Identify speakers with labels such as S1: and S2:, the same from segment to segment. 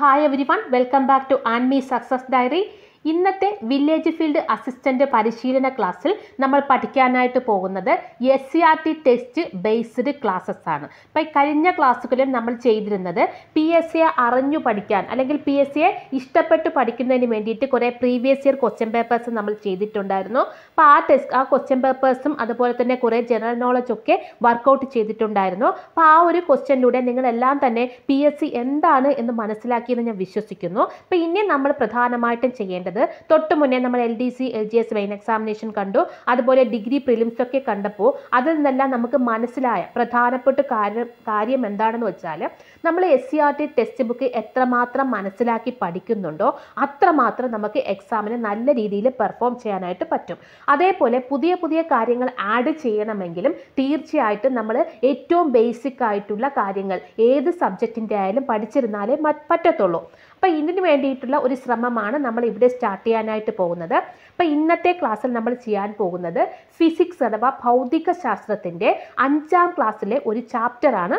S1: Hi everyone, welcome back to Anmi Success Diary. ഇന്നത്തെ village field assistant പരിശീലന ക്ലാസ്സിൽ നമ്മൾ പഠിക്കാനായിട്ട് പോകുന്നത് S C R T test based classes ആണ്. ഇപ്പം കഴിഞ്ഞ ക്ലാസ്സുകളിൽ നമ്മൾ ചെയ്തിരുന്നത് പി എസ് സിയെ അറിഞ്ഞു പഠിക്കാൻ അല്ലെങ്കിൽ പി എസ് സിയെ ഇഷ്ടപ്പെട്ട് പഠിക്കുന്നതിന് വേണ്ടിയിട്ട് കുറേ പ്രീവിയസ് ഇയർ ക്വസ്റ്റ്യൻ പേപ്പേഴ്സ് നമ്മൾ ചെയ്തിട്ടുണ്ടായിരുന്നു. അപ്പോൾ ആ ടെസ്റ്റ് ആ ക്വസ്റ്റ്യൻ പേപ്പേഴ്സും അതുപോലെ തന്നെ കുറേ ജനറൽ നോളജ് ഒക്കെ വർക്കൗട്ട് ചെയ്തിട്ടുണ്ടായിരുന്നു. അപ്പോൾ ആ ഒരു ക്വസ്റ്റ്യനിലൂടെ നിങ്ങളെല്ലാം തന്നെ പി എസ് സി എന്താണ് എന്ന് മനസ്സിലാക്കിയെന്ന് ഞാൻ വിശ്വസിക്കുന്നു. അപ്പോൾ ഇനി നമ്മൾ പ്രധാനമായിട്ടും ചെയ്യേണ്ടത് തൊട്ട് മുന്നേ നമ്മൾ L D C L G S main examination കണ്ടു. അതുപോലെ ഡിഗ്രി പ്രിലിംസ് ഒക്കെ കണ്ടപ്പോൾ അതിൽ നിന്നെല്ലാം നമുക്ക് മനസ്സിലായ പ്രധാനപ്പെട്ട കാര്യം കാര്യം എന്താണെന്ന് വെച്ചാൽ നമ്മൾ S C R T text book എത്രമാത്രം മനസ്സിലാക്കി പഠിക്കുന്നുണ്ടോ അത്രമാത്രം നമുക്ക് എക്സാമിന് നല്ല രീതിയിൽ പെർഫോം ചെയ്യാനായിട്ട് പറ്റും. അതേപോലെ പുതിയ പുതിയ കാര്യങ്ങൾ ആഡ് ചെയ്യണമെങ്കിലും തീർച്ചയായിട്ടും നമ്മൾ ഏറ്റവും ബേസിക് ആയിട്ടുള്ള കാര്യങ്ങൾ ഏത് സബ്ജക്റ്റിന്റെ ആയാലും പഠിച്ചിരുന്നാലേ പറ്റത്തുള്ളൂ. അപ്പോൾ ഇതിന് വേണ്ടിയിട്ടുള്ള ഒരു ശ്രമമാണ് നമ്മൾ ഇവിടെ സ്റ്റാർട്ട് ചെയ്യാനായിട്ട് പോകുന്നത്. അപ്പോൾ ഇന്നത്തെ ക്ലാസ്സിൽ നമ്മൾ ചെയ്യാൻ പോകുന്നത് ഫിസിക്സ് അഥവാ ഭൗതിക ശാസ്ത്രത്തിന്റെ അഞ്ചാം ക്ലാസ്സിലെ ഒരു ചാപ്റ്ററാണ്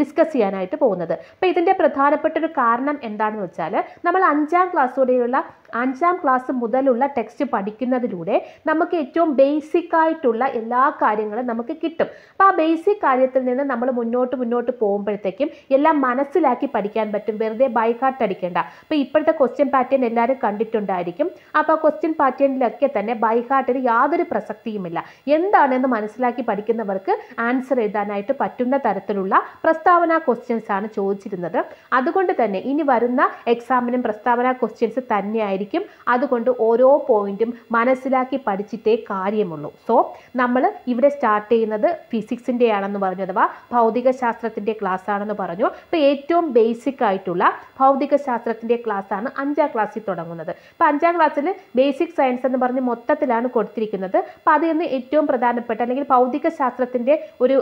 S1: ഡിസ്കസ് ചെയ്യാനായിട്ട് പോകുന്നത്. അപ്പോൾ ഇതിന്റെ പ്രധാനപ്പെട്ട ഒരു കാരണം എന്താണെന്ന് വെച്ചാൽ നമ്മൾ അഞ്ചാം ക്ലാസ്സോടെയുള്ള അഞ്ചാം ക്ലാസ് മുതലുള്ള ടെക്സ്റ്റ് പഠിക്കുന്നതിലൂടെ നമുക്ക് ഏറ്റവും ബേസിക് ആയിട്ടുള്ള എല്ലാ കാര്യങ്ങളും നമുക്ക് കിട്ടും. അപ്പോൾ ആ ബേസിക് കാര്യത്തിൽ നിന്ന് നമ്മൾ മുന്നോട്ട് മുന്നോട്ട് പോകുമ്പോഴത്തേക്കും എല്ലാം മനസ്സിലാക്കി പഠിക്കാൻ പറ്റും. വെറുതെ ബൈഹാർട്ട് അടിക്കേണ്ട അപ്പോൾ ഇപ്പോഴത്തെ ക്വസ്റ്റ്യൻ പാറ്റേൺ എല്ലാവരും കണ്ടിട്ടുണ്ടായിരിക്കും. അപ്പോൾ ക്വസ്റ്റ്യൻ പാറ്റേണിലൊക്കെ തന്നെ ബൈഹാർട്ടിന് യാതൊരു പ്രസക്തിയുമില്ല. എന്താണെന്ന് മനസ്സിലാക്കി പഠിക്കുന്നവർക്ക് ആൻസർ എഴുതാനായിട്ട് പറ്റുന്ന തരത്തിലുള്ള പ്രസ്താവന ക്വസ്റ്റ്യൻസ് ആണ് ചോദിച്ചിരുന്നത്. അതുകൊണ്ട് തന്നെ ഇനി വരുന്ന എക്സാമിനും പ്രസ്താവന ക്വസ്റ്റ്യൻസ് തന്നെയായിരിക്കും. അതുകൊണ്ട് ഓരോ പോയിന്റും മനസ്സിലാക്കി പഠിച്ചിട്ടേ കാര്യമുള്ളൂ. സോ നമ്മൾ ഇവിടെ സ്റ്റാർട്ട് ചെയ്യുന്നത് ഫിസിക്സിന്റെ ആണെന്ന് പറഞ്ഞു അഥവാ ഭൗതികശാസ്ത്രത്തിന്റെ ക്ലാസ് ആണെന്ന് പറഞ്ഞു. അപ്പോൾ ഏറ്റവും ബേസിക് ആയിട്ടുള്ള ഭൗതികശാസ്ത്രത്തിന്റെ ക്ലാസ് ആണ് അഞ്ചാം ക്ലാസ്സിൽ തുടങ്ങുന്നത്. അപ്പോൾ അഞ്ചാം ക്ലാസ്സിൽ ബേസിക് സയൻസ് എന്ന് പറഞ്ഞ് മൊത്തത്തിലാണ് കൊടുത്തിരിക്കുന്നത്. അപ്പോൾ അതിൽ നിന്ന് ഏറ്റവും പ്രധാനപ്പെട്ട അല്ലെങ്കിൽ ഭൗതികശാസ്ത്രത്തിന്റെ ഒരു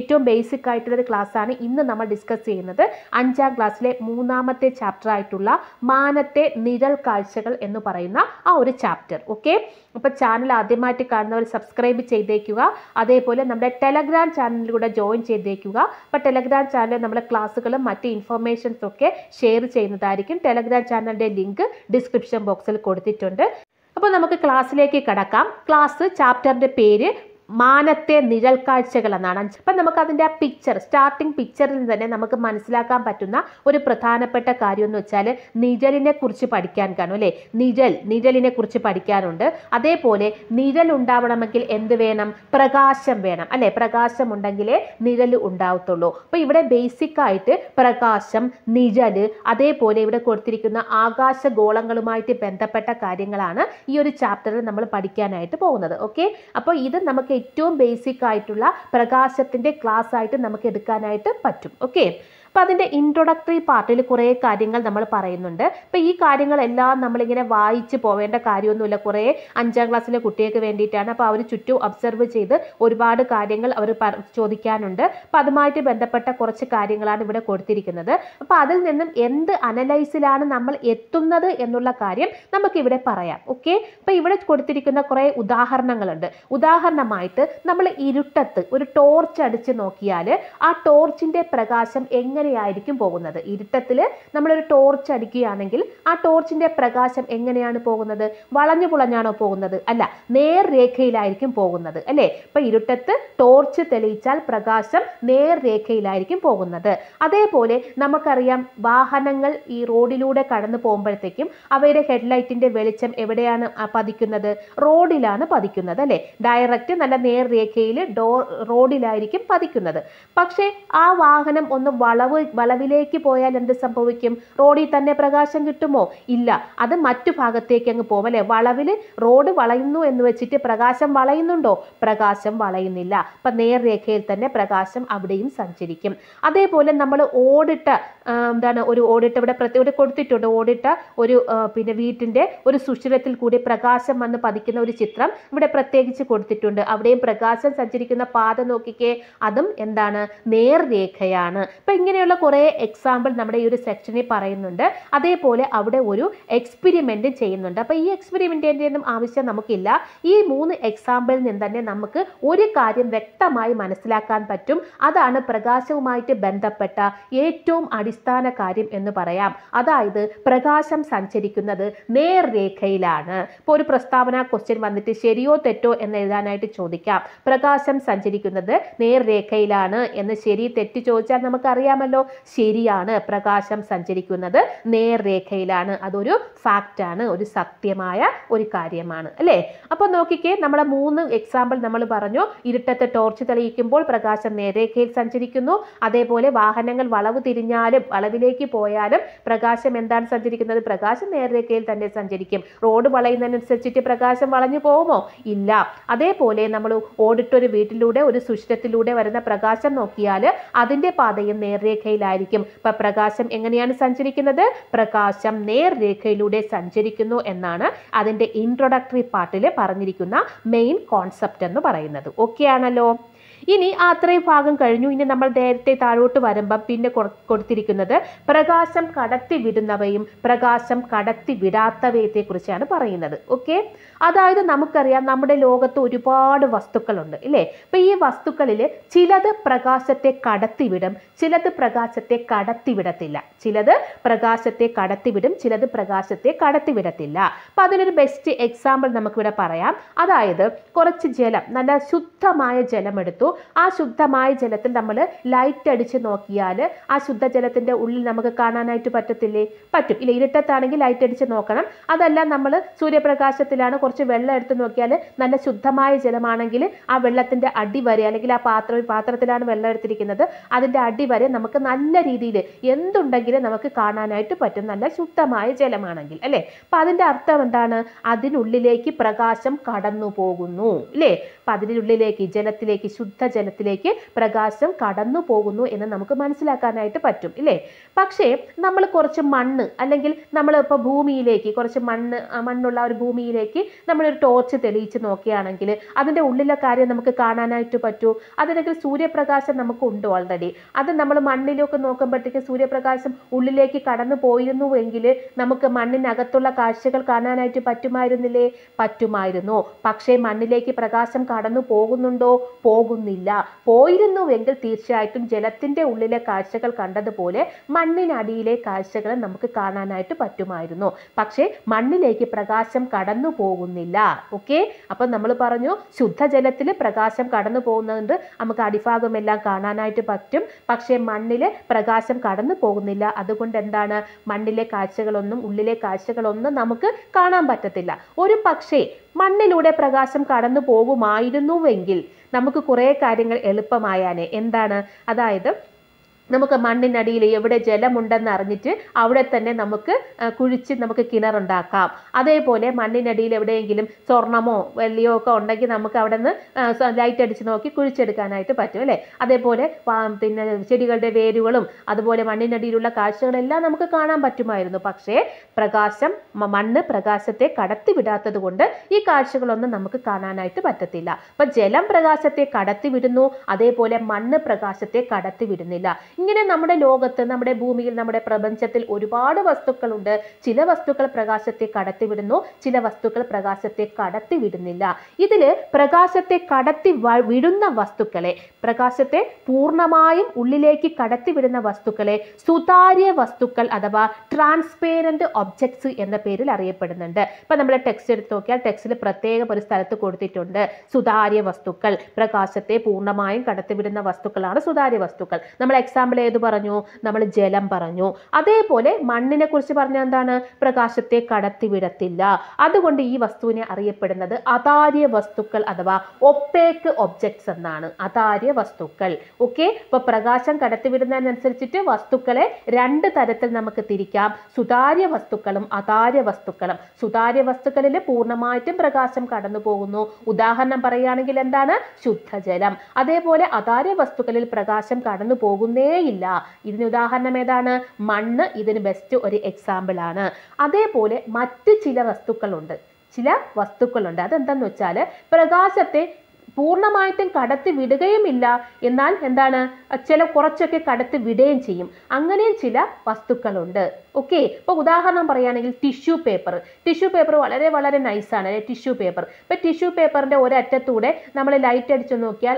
S1: ഏറ്റവും ബേസിക് ആയിട്ടുള്ള ഒരു ക്ലാസ്സാണ് ഇന്ന് നമ്മൾ ഡിസ്കസ് ചെയ്യുന്നത്. അഞ്ചാം ക്ലാസ്സിലെ മൂന്നാമത്തെ ചാപ്റ്റർ ആയിട്ടുള്ള മാനത്തെ നിഴൽ കാഴ്ചകൾ എന്ന് പറയുന്ന ആ ഒരു ചാപ്റ്റർ ഓക്കെ അപ്പോൾ ചാനൽ ആദ്യമായിട്ട് കാണുന്നവർ സബ്സ്ക്രൈബ് ചെയ്തേക്കുക. അതേപോലെ നമ്മുടെ ടെലഗ്രാം ചാനലിലൂടെ ജോയിൻ ചെയ്തേക്കുക. അപ്പോൾ ടെലഗ്രാം ചാനലിൽ നമ്മുടെ ക്ലാസ്സുകളും മറ്റ് ഇൻഫർമേഷൻസ് ഒക്കെ ഷെയർ ചെയ്യുന്നതായിരിക്കും. ടെലഗ്രാം ചാനലിന്റെ ലിങ്ക് ഡിസ്ക്രിപ്ഷൻ ബോക്സിൽ കൊടുത്തിട്ടുണ്ട്. അപ്പോൾ നമുക്ക് ക്ലാസ്സിലേക്ക് കടക്കാം. ക്ലാസ് ചാപ്റ്ററിന്റെ പേര് മാനത്തെ നിഴൽ കാഴ്ചകൾ എന്നാണ് അപ്പം നമുക്ക് അതിന്റെ ആ പിക്ചർ സ്റ്റാർട്ടിംഗ് പിക്ചറിൽ തന്നെ നമുക്ക് മനസ്സിലാക്കാൻ പറ്റുന്ന ഒരു പ്രധാനപ്പെട്ട കാര്യം എന്ന് വെച്ചാൽ നിഴലിനെ കുറിച്ച് പഠിക്കാൻ കാണും അല്ലേ? നിഴൽ നിഴലിനെ കുറിച്ച് പഠിക്കാനുണ്ട് അതേപോലെ നിഴൽ ഉണ്ടാവണമെങ്കിൽ എന്ത് വേണം? പ്രകാശം വേണം അല്ലേ? പ്രകാശം ഉണ്ടെങ്കിലേ നിഴൽ ഉണ്ടാവത്തുള്ളൂ. അപ്പോൾ ഇവിടെ ബേസിക് ആയിട്ട് പ്രകാശം നിഴൽ അതേപോലെ ഇവിടെ കൊടുത്തിരിക്കുന്ന ആകാശഗോളങ്ങളുമായിട്ട് ബന്ധപ്പെട്ട കാര്യങ്ങളാണ് ഈ ഒരു ചാപ്റ്ററിൽ നമ്മൾ പഠിക്കാനായിട്ട് പോകുന്നത്. ഓക്കെ അപ്പോൾ ഇത് നമുക്ക് ഏറ്റവും ബേസിക് ആയിട്ടുള്ള പ്രകാശത്തിന്റെ ക്ലാസ് ആയിട്ട് നമുക്ക് എടുക്കാനായിട്ട് പറ്റും. ഓക്കെ അപ്പോൾ അതിന്റെ ഇൻട്രൊഡക്ടറി പാർട്ടിൽ കുറേ കാര്യങ്ങൾ നമ്മൾ പറയുന്നുണ്ട്. അപ്പോൾ ഈ കാര്യങ്ങളെല്ലാം നമ്മളിങ്ങനെ വായിച്ച് പോവേണ്ട കാര്യമൊന്നുമില്ല. കുറേ അഞ്ചാം ക്ലാസ്സിലെ കുട്ടികൾക്ക് വേണ്ടിയിട്ടാണ് അപ്പോൾ അവർ ചുറ്റും ഒബ്സർവ് ചെയ്ത് ഒരുപാട് കാര്യങ്ങൾ അവർ ചോദിക്കാനുണ്ട്. അപ്പോൾ അതുമായിട്ട് ബന്ധപ്പെട്ട കുറച്ച് കാര്യങ്ങളാണ് ഇവിടെ കൊടുത്തിരിക്കുന്നത്. അപ്പോൾ അതിൽ നിന്നും എന്ത് അനലൈസിലാണ് നമ്മൾ എത്തുന്നത് എന്നുള്ള കാര്യം നമുക്കിവിടെ പറയാം. ഓക്കെ? അപ്പോൾ ഇവിടെ കൊടുത്തിരിക്കുന്ന കുറേ ഉദാഹരണങ്ങളുണ്ട്. ഉദാഹരണമായിട്ട് നമ്മൾ ഇരുട്ടത്ത് ഒരു ടോർച്ച് അടിച്ച് നോക്കിയാൽ ആ ടോർച്ചിന്റെ പ്രകാശം എങ്ങനെയായിരിക്കും പോകുന്നത്? ഇരുട്ടത്തിൽ നമ്മളൊരു ടോർച്ച് അടിക്കുകയാണെങ്കിൽ ആ ടോർച്ചിന്റെ പ്രകാശം എങ്ങനെയാണ് പോകുന്നത്? വളഞ്ഞു പുളഞ്ഞാണോ പോകുന്നത്? അല്ല നേർരേഖയിലായിരിക്കും പോകുന്നത് അല്ലേ? ഇപ്പം ഇരുട്ടത്ത് ടോർച്ച് തെളിയിച്ചാൽ പ്രകാശം നേർരേഖയിലായിരിക്കും പോകുന്നത്. അതേപോലെ നമുക്കറിയാം വാഹനങ്ങൾ ഈ റോഡിലൂടെ കടന്നു പോകുമ്പോഴത്തേക്കും അവയുടെ ഹെഡ്ലൈറ്റിന്റെ വെളിച്ചം എവിടെയാണ് പതിക്കുന്നത്? റോഡിലാണ് പതിക്കുന്നത് അല്ലേ? ഡയറക്റ്റ് നല്ല നേർരേഖയിൽ ഡോ റോഡിലായിരിക്കും പതിക്കുന്നത്. പക്ഷേ ആ വാഹനം ഒന്ന് വളവ് വളവിലേക്ക് പോയാൽ എന്ത് സംഭവിക്കും? റോഡിൽ തന്നെ പ്രകാശം കിട്ടുമോ? ഇല്ല. അത് മറ്റു ഭാഗത്തേക്ക് അങ്ങ് പോകും. അല്ലേ? വളവിൽ റോഡ് വളയുന്നു എന്ന് വെച്ചിട്ട് പ്രകാശം വളയുന്നുണ്ടോ? പ്രകാശം വളയുന്നില്ല. അപ്പം നേർരേഖയിൽ തന്നെ പ്രകാശം അവിടെയും സഞ്ചരിക്കും. അതേപോലെ നമ്മൾ ഓടിട്ട എന്താണ് ഒരു ഓടിട്ട ഇവിടെ പ്രത്യേക കൊടുത്തിട്ടുണ്ട്. ഓടിട്ട ഒരു പിന്നെ വീട്ടിന്റെ ഒരു സുഷിരത്തിൽ കൂടി പ്രകാശം വന്ന് പതിക്കുന്ന ഒരു ചിത്രം ഇവിടെ പ്രത്യേകിച്ച് കൊടുത്തിട്ടുണ്ട്. അവിടെയും പ്രകാശം സഞ്ചരിക്കുന്ന പാത നോക്കിക്കേ. അതും എന്താണ്? നേർരേഖയാണ് അപ്പം ഇങ്ങനെ ഇങ്ങനെയുള്ള കുറേ എക്സാമ്പിൾ നമ്മുടെ ഈ ഒരു സെക്ഷനിൽ പറയുന്നുണ്ട്. അതേപോലെ അവിടെ ഒരു എക്സ്പെരിമെന്റും ചെയ്യുന്നുണ്ട്. അപ്പോൾ ഈ എക്സ്പെരിമെന്റിന്റെ ഒന്നും ആവശ്യം നമുക്കില്ല. ഈ മൂന്ന് എക്സാമ്പിളിൽ നിന്ന് തന്നെ നമുക്ക് ഒരു കാര്യം വ്യക്തമായി മനസ്സിലാക്കാൻ പറ്റും. അതാണ് പ്രകാശവുമായിട്ട് ബന്ധപ്പെട്ട ഏറ്റവും അടിസ്ഥാന കാര്യം എന്ന് പറയാം. അതായത് പ്രകാശം സഞ്ചരിക്കുന്നത് നേർരേഖയിലാണ്. ഇപ്പോൾ ഒരു പ്രസ്താവന ക്വസ്റ്റ്യൻ വന്നിട്ട് ശരിയോ തെറ്റോ എന്ന് എഴുതാനായിട്ട് ചോദിക്കാം. പ്രകാശം സഞ്ചരിക്കുന്നത് നേർരേഖയിലാണ് എന്ന് ശരി തെറ്റ് ചോദിച്ചാൽ നമുക്കറിയാമല്ലോ. ശരിയാണ് പ്രകാശം സഞ്ചരിക്കുന്നത്. നേർരേഖയിലാണ്. അതൊരു ഫാക്റ്റാണ് ഒരു സത്യമായ ഒരു കാര്യമാണ്. അല്ലേ? അപ്പോൾ നോക്കിക്കേ നമ്മളെ മൂന്ന് എക്സാമ്പിൾ നമ്മൾ പറഞ്ഞു. ഇരുട്ടത്ത് ടോർച്ച് തെളിയിക്കുമ്പോൾ പ്രകാശം നേർരേഖയിൽ സഞ്ചരിക്കുന്നു. അതേപോലെ വാഹനങ്ങൾ വളവ് തിരിഞ്ഞാലും വളവിലേക്ക് പോയാലും പ്രകാശം എന്താണ് സഞ്ചരിക്കുന്നത്? പ്രകാശം നേർരേഖയിൽ തന്നെ സഞ്ചരിക്കും. റോഡ് വളയുന്നതിനനുസരിച്ചിട്ട് പ്രകാശം വളഞ്ഞു പോകുമോ? ഇല്ല. അതേപോലെ നമ്മൾ ഓടിട്ടൊരു വീട്ടിലൂടെ ഒരു സുഷിരത്തിലൂടെ വരുന്ന പ്രകാശം നോക്കിയാൽ അതിന്റെ പാതയും നേർരേഖയിലായിരിക്കും ഇപ്പം പ്രകാശം എങ്ങനെയാണ് സഞ്ചരിക്കുന്നത്? പ്രകാശം നേർരേഖയിലൂടെ സഞ്ചരിക്കുന്നു എന്നാണ് അതിന്റെ ഇൻട്രൊഡക്ടറി പാർട്ടിൽ പറഞ്ഞിരിക്കുന്ന മെയിൻ കോൺസെപ്റ്റ് എന്ന് പറയുന്നത്. ഓക്കെ ആണല്ലോ? ഇനി അത്രയും ഭാഗം കഴിഞ്ഞു. ഇനി നമ്മൾ നേരത്തെ താഴോട്ട് വരുമ്പം പിന്നെ കൊടുത്തിരിക്കുന്നത് പ്രകാശം കടത്തി വിടുന്നവയും പ്രകാശം കടത്തി വിടാത്തവയത്തെ കുറിച്ചാണ് പറയുന്നത്. ഓക്കെ അതായത് നമുക്കറിയാം നമ്മുടെ ലോകത്ത് ഒരുപാട് വസ്തുക്കളുണ്ട് ഇല്ലേ? അപ്പം ഈ വസ്തുക്കളിൽ ചിലത് പ്രകാശത്തെ കടത്തിവിടും ചിലത് പ്രകാശത്തെ കടത്തിവിടത്തില്ല. ചിലത് പ്രകാശത്തെ കടത്തിവിടും ചിലത് പ്രകാശത്തെ കടത്തിവിടത്തില്ല. അപ്പം അതിനൊരു ബെസ്റ്റ് എക്സാമ്പിൾ നമുക്കിവിടെ പറയാം. അതായത് കുറച്ച് ജലം നല്ല ശുദ്ധമായ ജലമെടുത്തു. ആ ശുദ്ധമായ ജലത്തിൽ നമ്മൾ ലൈറ്റ് അടിച്ച് നോക്കിയാൽ ആ ശുദ്ധജലത്തിന്റെ ഉള്ളിൽ നമുക്ക് കാണാനായിട്ട് പറ്റത്തില്ലേ? പറ്റും. ഇല്ല ഇരുട്ടത്താണെങ്കിൽ ലൈറ്റ് അടിച്ച് നോക്കണം. അതല്ല നമ്മൾ സൂര്യപ്രകാശത്തിലാണ് കുറച്ച് വെള്ളം എടുത്ത് നോക്കിയാൽ നല്ല ശുദ്ധമായ ജലമാണെങ്കിൽ ആ വെള്ളത്തിന്റെ അടി വരെ അല്ലെങ്കിൽ ആ പാത്രം പാത്രത്തിലാണ് വെള്ളം എടുത്തിരിക്കുന്നത്. അതിന്റെ അടി വരെ നമുക്ക് നല്ല രീതിയിൽ എന്തുണ്ടെങ്കിലും നമുക്ക് കാണാനായിട്ട് പറ്റും. നല്ല ശുദ്ധമായ ജലമാണെങ്കിൽ അല്ലേ? അപ്പം അതിന്റെ അർത്ഥം എന്താണ്? അതിനുള്ളിലേക്ക് പ്രകാശം കടന്നു പോകുന്നു അല്ലേ അപ്പം അതിനുള്ളിലേക്ക് ജലത്തിലേക്ക് ശുദ്ധജലത്തിലേക്ക് പ്രകാശം കടന്നു പോകുന്നു എന്ന് നമുക്ക് മനസ്സിലാക്കാനായിട്ട് പറ്റും ഇല്ലേ? പക്ഷേ നമ്മൾ കുറച്ച് മണ്ണ് അല്ലെങ്കിൽ നമ്മൾ ഇപ്പോൾ ഭൂമിയിലേക്ക് കുറച്ച് മണ്ണ് മണ്ണുള്ള ഒരു ഭൂമിയിലേക്ക് നമ്മളൊരു ടോർച്ച് തെളിയിച്ച് നോക്കുകയാണെങ്കിൽ അതിന്റെ ഉള്ളിലെ കാര്യം നമുക്ക് കാണാനായിട്ട് പറ്റൂ. അതിനെങ്കിൽ സൂര്യപ്രകാശം നമുക്ക് ഉണ്ട് ഓൾറെഡി അത് നമ്മൾ മണ്ണിലൊക്കെ നോക്കുമ്പോഴത്തേക്ക് സൂര്യപ്രകാശം ഉള്ളിലേക്ക് കടന്നു പോയിരുന്നുവെങ്കിൽ നമുക്ക് മണ്ണിനകത്തുള്ള കാഴ്ചകൾ കാണാനായിട്ട് പറ്റുമായിരുന്നില്ലേ? പറ്റുമായിരുന്നു. പക്ഷേ മണ്ണിലേക്ക് പ്രകാശം കടന്നു പോകുന്നുണ്ടോ? പോകുന്നില്ല. പോയിരുന്നുവെങ്കിൽ തീർച്ചയായിട്ടും ജലത്തിന്റെ ഉള്ളിലെ കാഴ്ചകൾ കണ്ടതുപോലെ മണ്ണിനടിയിലെ കാഴ്ചകൾ നമുക്ക് കാണാനായിട്ട് പറ്റുമായിരുന്നു. പക്ഷേ മണ്ണിലേക്ക് പ്രകാശം കടന്നു പോകുന്നില്ല. ഓക്കെ? അപ്പം നമ്മൾ പറഞ്ഞു ശുദ്ധജലത്തിൽ പ്രകാശം കടന്നു പോകുന്നതുകൊണ്ട് നമുക്ക് അടിഭാഗമെല്ലാം കാണാനായിട്ട് പറ്റും. പക്ഷേ മണ്ണിൽ പ്രകാശം കടന്നു പോകുന്നില്ല. അതുകൊണ്ട് എന്താണ്? മണ്ണിലെ കാഴ്ചകളൊന്നും ഉള്ളിലെ കാഴ്ചകളൊന്നും നമുക്ക് കാണാൻ പറ്റത്തില്ല. ഒരു പക്ഷേ മണ്ണിലൂടെ പ്രകാശം കടന്നു പോകുമായിരുന്നുവെങ്കിൽ നമുക്ക് കുറേ കാര്യങ്ങൾ എളുപ്പമായാനെ. എന്താണ്? അതായത് നമുക്ക് മണ്ണിനടിയിൽ എവിടെ ജലമുണ്ടെന്ന് അറിഞ്ഞിട്ട് അവിടെ തന്നെ നമുക്ക് കുഴിച്ച് നമുക്ക് കിണറുണ്ടാക്കാം. അതേപോലെ മണ്ണിനടിയിൽ എവിടെയെങ്കിലും സ്വർണമോ വെള്ളിയോ ഒക്കെ ഉണ്ടെങ്കിൽ നമുക്ക് അവിടെ നിന്ന് ലൈറ്റ് അടിച്ച് നോക്കി കുഴിച്ചെടുക്കാനായിട്ട് പറ്റും അല്ലേ? അതേപോലെ പിന്നെ ചെടികളുടെ വേരുകളും അതുപോലെ മണ്ണിനടിയിലുള്ള കാഴ്ചകളെല്ലാം നമുക്ക് കാണാൻ പറ്റുമായിരുന്നു. പക്ഷേ പ്രകാശം മണ്ണ് പ്രകാശത്തെ കടത്തിവിടാത്തത് കൊണ്ട് ഈ കാഴ്ചകളൊന്നും നമുക്ക് കാണാനായിട്ട് പറ്റത്തില്ല. അപ്പം ജലം പ്രകാശത്തെ കടത്തിവിടുന്നു അതേപോലെ മണ്ണ് പ്രകാശത്തെ കടത്തിവിടുന്നില്ല ഇങ്ങനെ നമ്മുടെ ലോകത്ത് നമ്മുടെ ഭൂമിയിൽ നമ്മുടെ പ്രപഞ്ചത്തിൽ ഒരുപാട് വസ്തുക്കളുണ്ട്. ചില വസ്തുക്കൾ പ്രകാശത്തെ കടത്തിവിടുന്നു ചില വസ്തുക്കൾ പ്രകാശത്തെ കടത്തിവിടുന്നില്ല. ഇതിൽ പ്രകാശത്തെ കടത്തി വിടുന്ന വസ്തുക്കളെ പ്രകാശത്തെ പൂർണമായും ഉള്ളിലേക്ക് കടത്തിവിടുന്ന വസ്തുക്കളെ സുതാര്യ വസ്തുക്കൾ അഥവാ ട്രാൻസ്പേരന്റ് ഒബ്ജക്ട്സ് എന്ന പേരിൽ അറിയപ്പെടുന്നുണ്ട്. ഇപ്പം നമ്മൾ ടെക്സ്റ്റ് എടുത്ത് നോക്കിയാൽ ടെക്സ്റ്റിൽ പ്രത്യേകം ഒരു സ്ഥലത്ത് കൊടുത്തിട്ടുണ്ട്. സുതാര്യ വസ്തുക്കൾ പ്രകാശത്തെ പൂർണമായും കടത്തിവിടുന്ന വസ്തുക്കളാണ് സുതാര്യ വസ്തുക്കൾ. നമ്മൾ എക്സാമ്പിൾ ഏത് പറഞ്ഞു? നമ്മൾ ജലം പറഞ്ഞു. അതേപോലെ മണ്ണിനെ കുറിച്ച് പറഞ്ഞ എന്താണ്? പ്രകാശത്തെ കടത്തിവിടത്തില്ല അതുകൊണ്ട് ഈ വസ്തുവിനെ അറിയപ്പെടുന്നത് അതാര്യ വസ്തുക്കൾ അഥവാ ഒപ്പേക്ക് ഒബ്ജക്ട്സ് എന്നാണ്. അതാര്യ വസ്തുക്കൾ. ഓക്കെ അപ്പോൾ പ്രകാശം കടത്തിവിടുന്നതിനനുസരിച്ചിട്ട് വസ്തുക്കളെ രണ്ട് തരത്തിൽ നമുക്ക് തിരിക്കാം. സുതാര്യ വസ്തുക്കളും അതാര്യ വസ്തുക്കളും. സുതാര്യ വസ്തുക്കളിൽ പൂർണമായിട്ടും പ്രകാശം കടന്നു പോകുന്നു. ഉദാഹരണം പറയുകയാണെങ്കിൽ എന്താണ്? ശുദ്ധജലം. അതേപോലെ അതാര്യ വസ്തുക്കളിൽ പ്രകാശം കടന്നു പോകുന്നേയില്ല ഇതിന് ഉദാഹരണം ഏതാണ്? മണ്ണ് ഇതിന് ബെസ്റ്റ് ഒരു എക്സാമ്പിൾ ആണ്. അതേപോലെ മറ്റ് ചില വസ്തുക്കളുണ്ട്. ചില വസ്തുക്കളുണ്ട്. അതെന്താന്ന് വെച്ചാൽ പ്രകാശത്തെ പൂർണമായിട്ടും കടത്തി വിടുകയുമില്ല എന്നാൽ എന്താണ്? ചില കുറച്ചൊക്കെ കടത്തി വിടുകയും ചെയ്യും. അങ്ങനെയും ചില വസ്തുക്കളുണ്ട്. ഓക്കെ ഇപ്പോൾ ഉദാഹരണം പറയുകയാണെങ്കിൽ ടിഷ്യൂ പേപ്പർ ടിഷ്യൂ പേപ്പർ വളരെ വളരെ നൈസാണ് അല്ലെ? ടിഷ്യൂ പേപ്പർ ഇപ്പോൾ ടിഷ്യൂ പേപ്പറിന്റെ ഒരറ്റത്തൂടെ നമ്മൾ ലൈറ്റ് അടിച്ച് നോക്കിയാൽ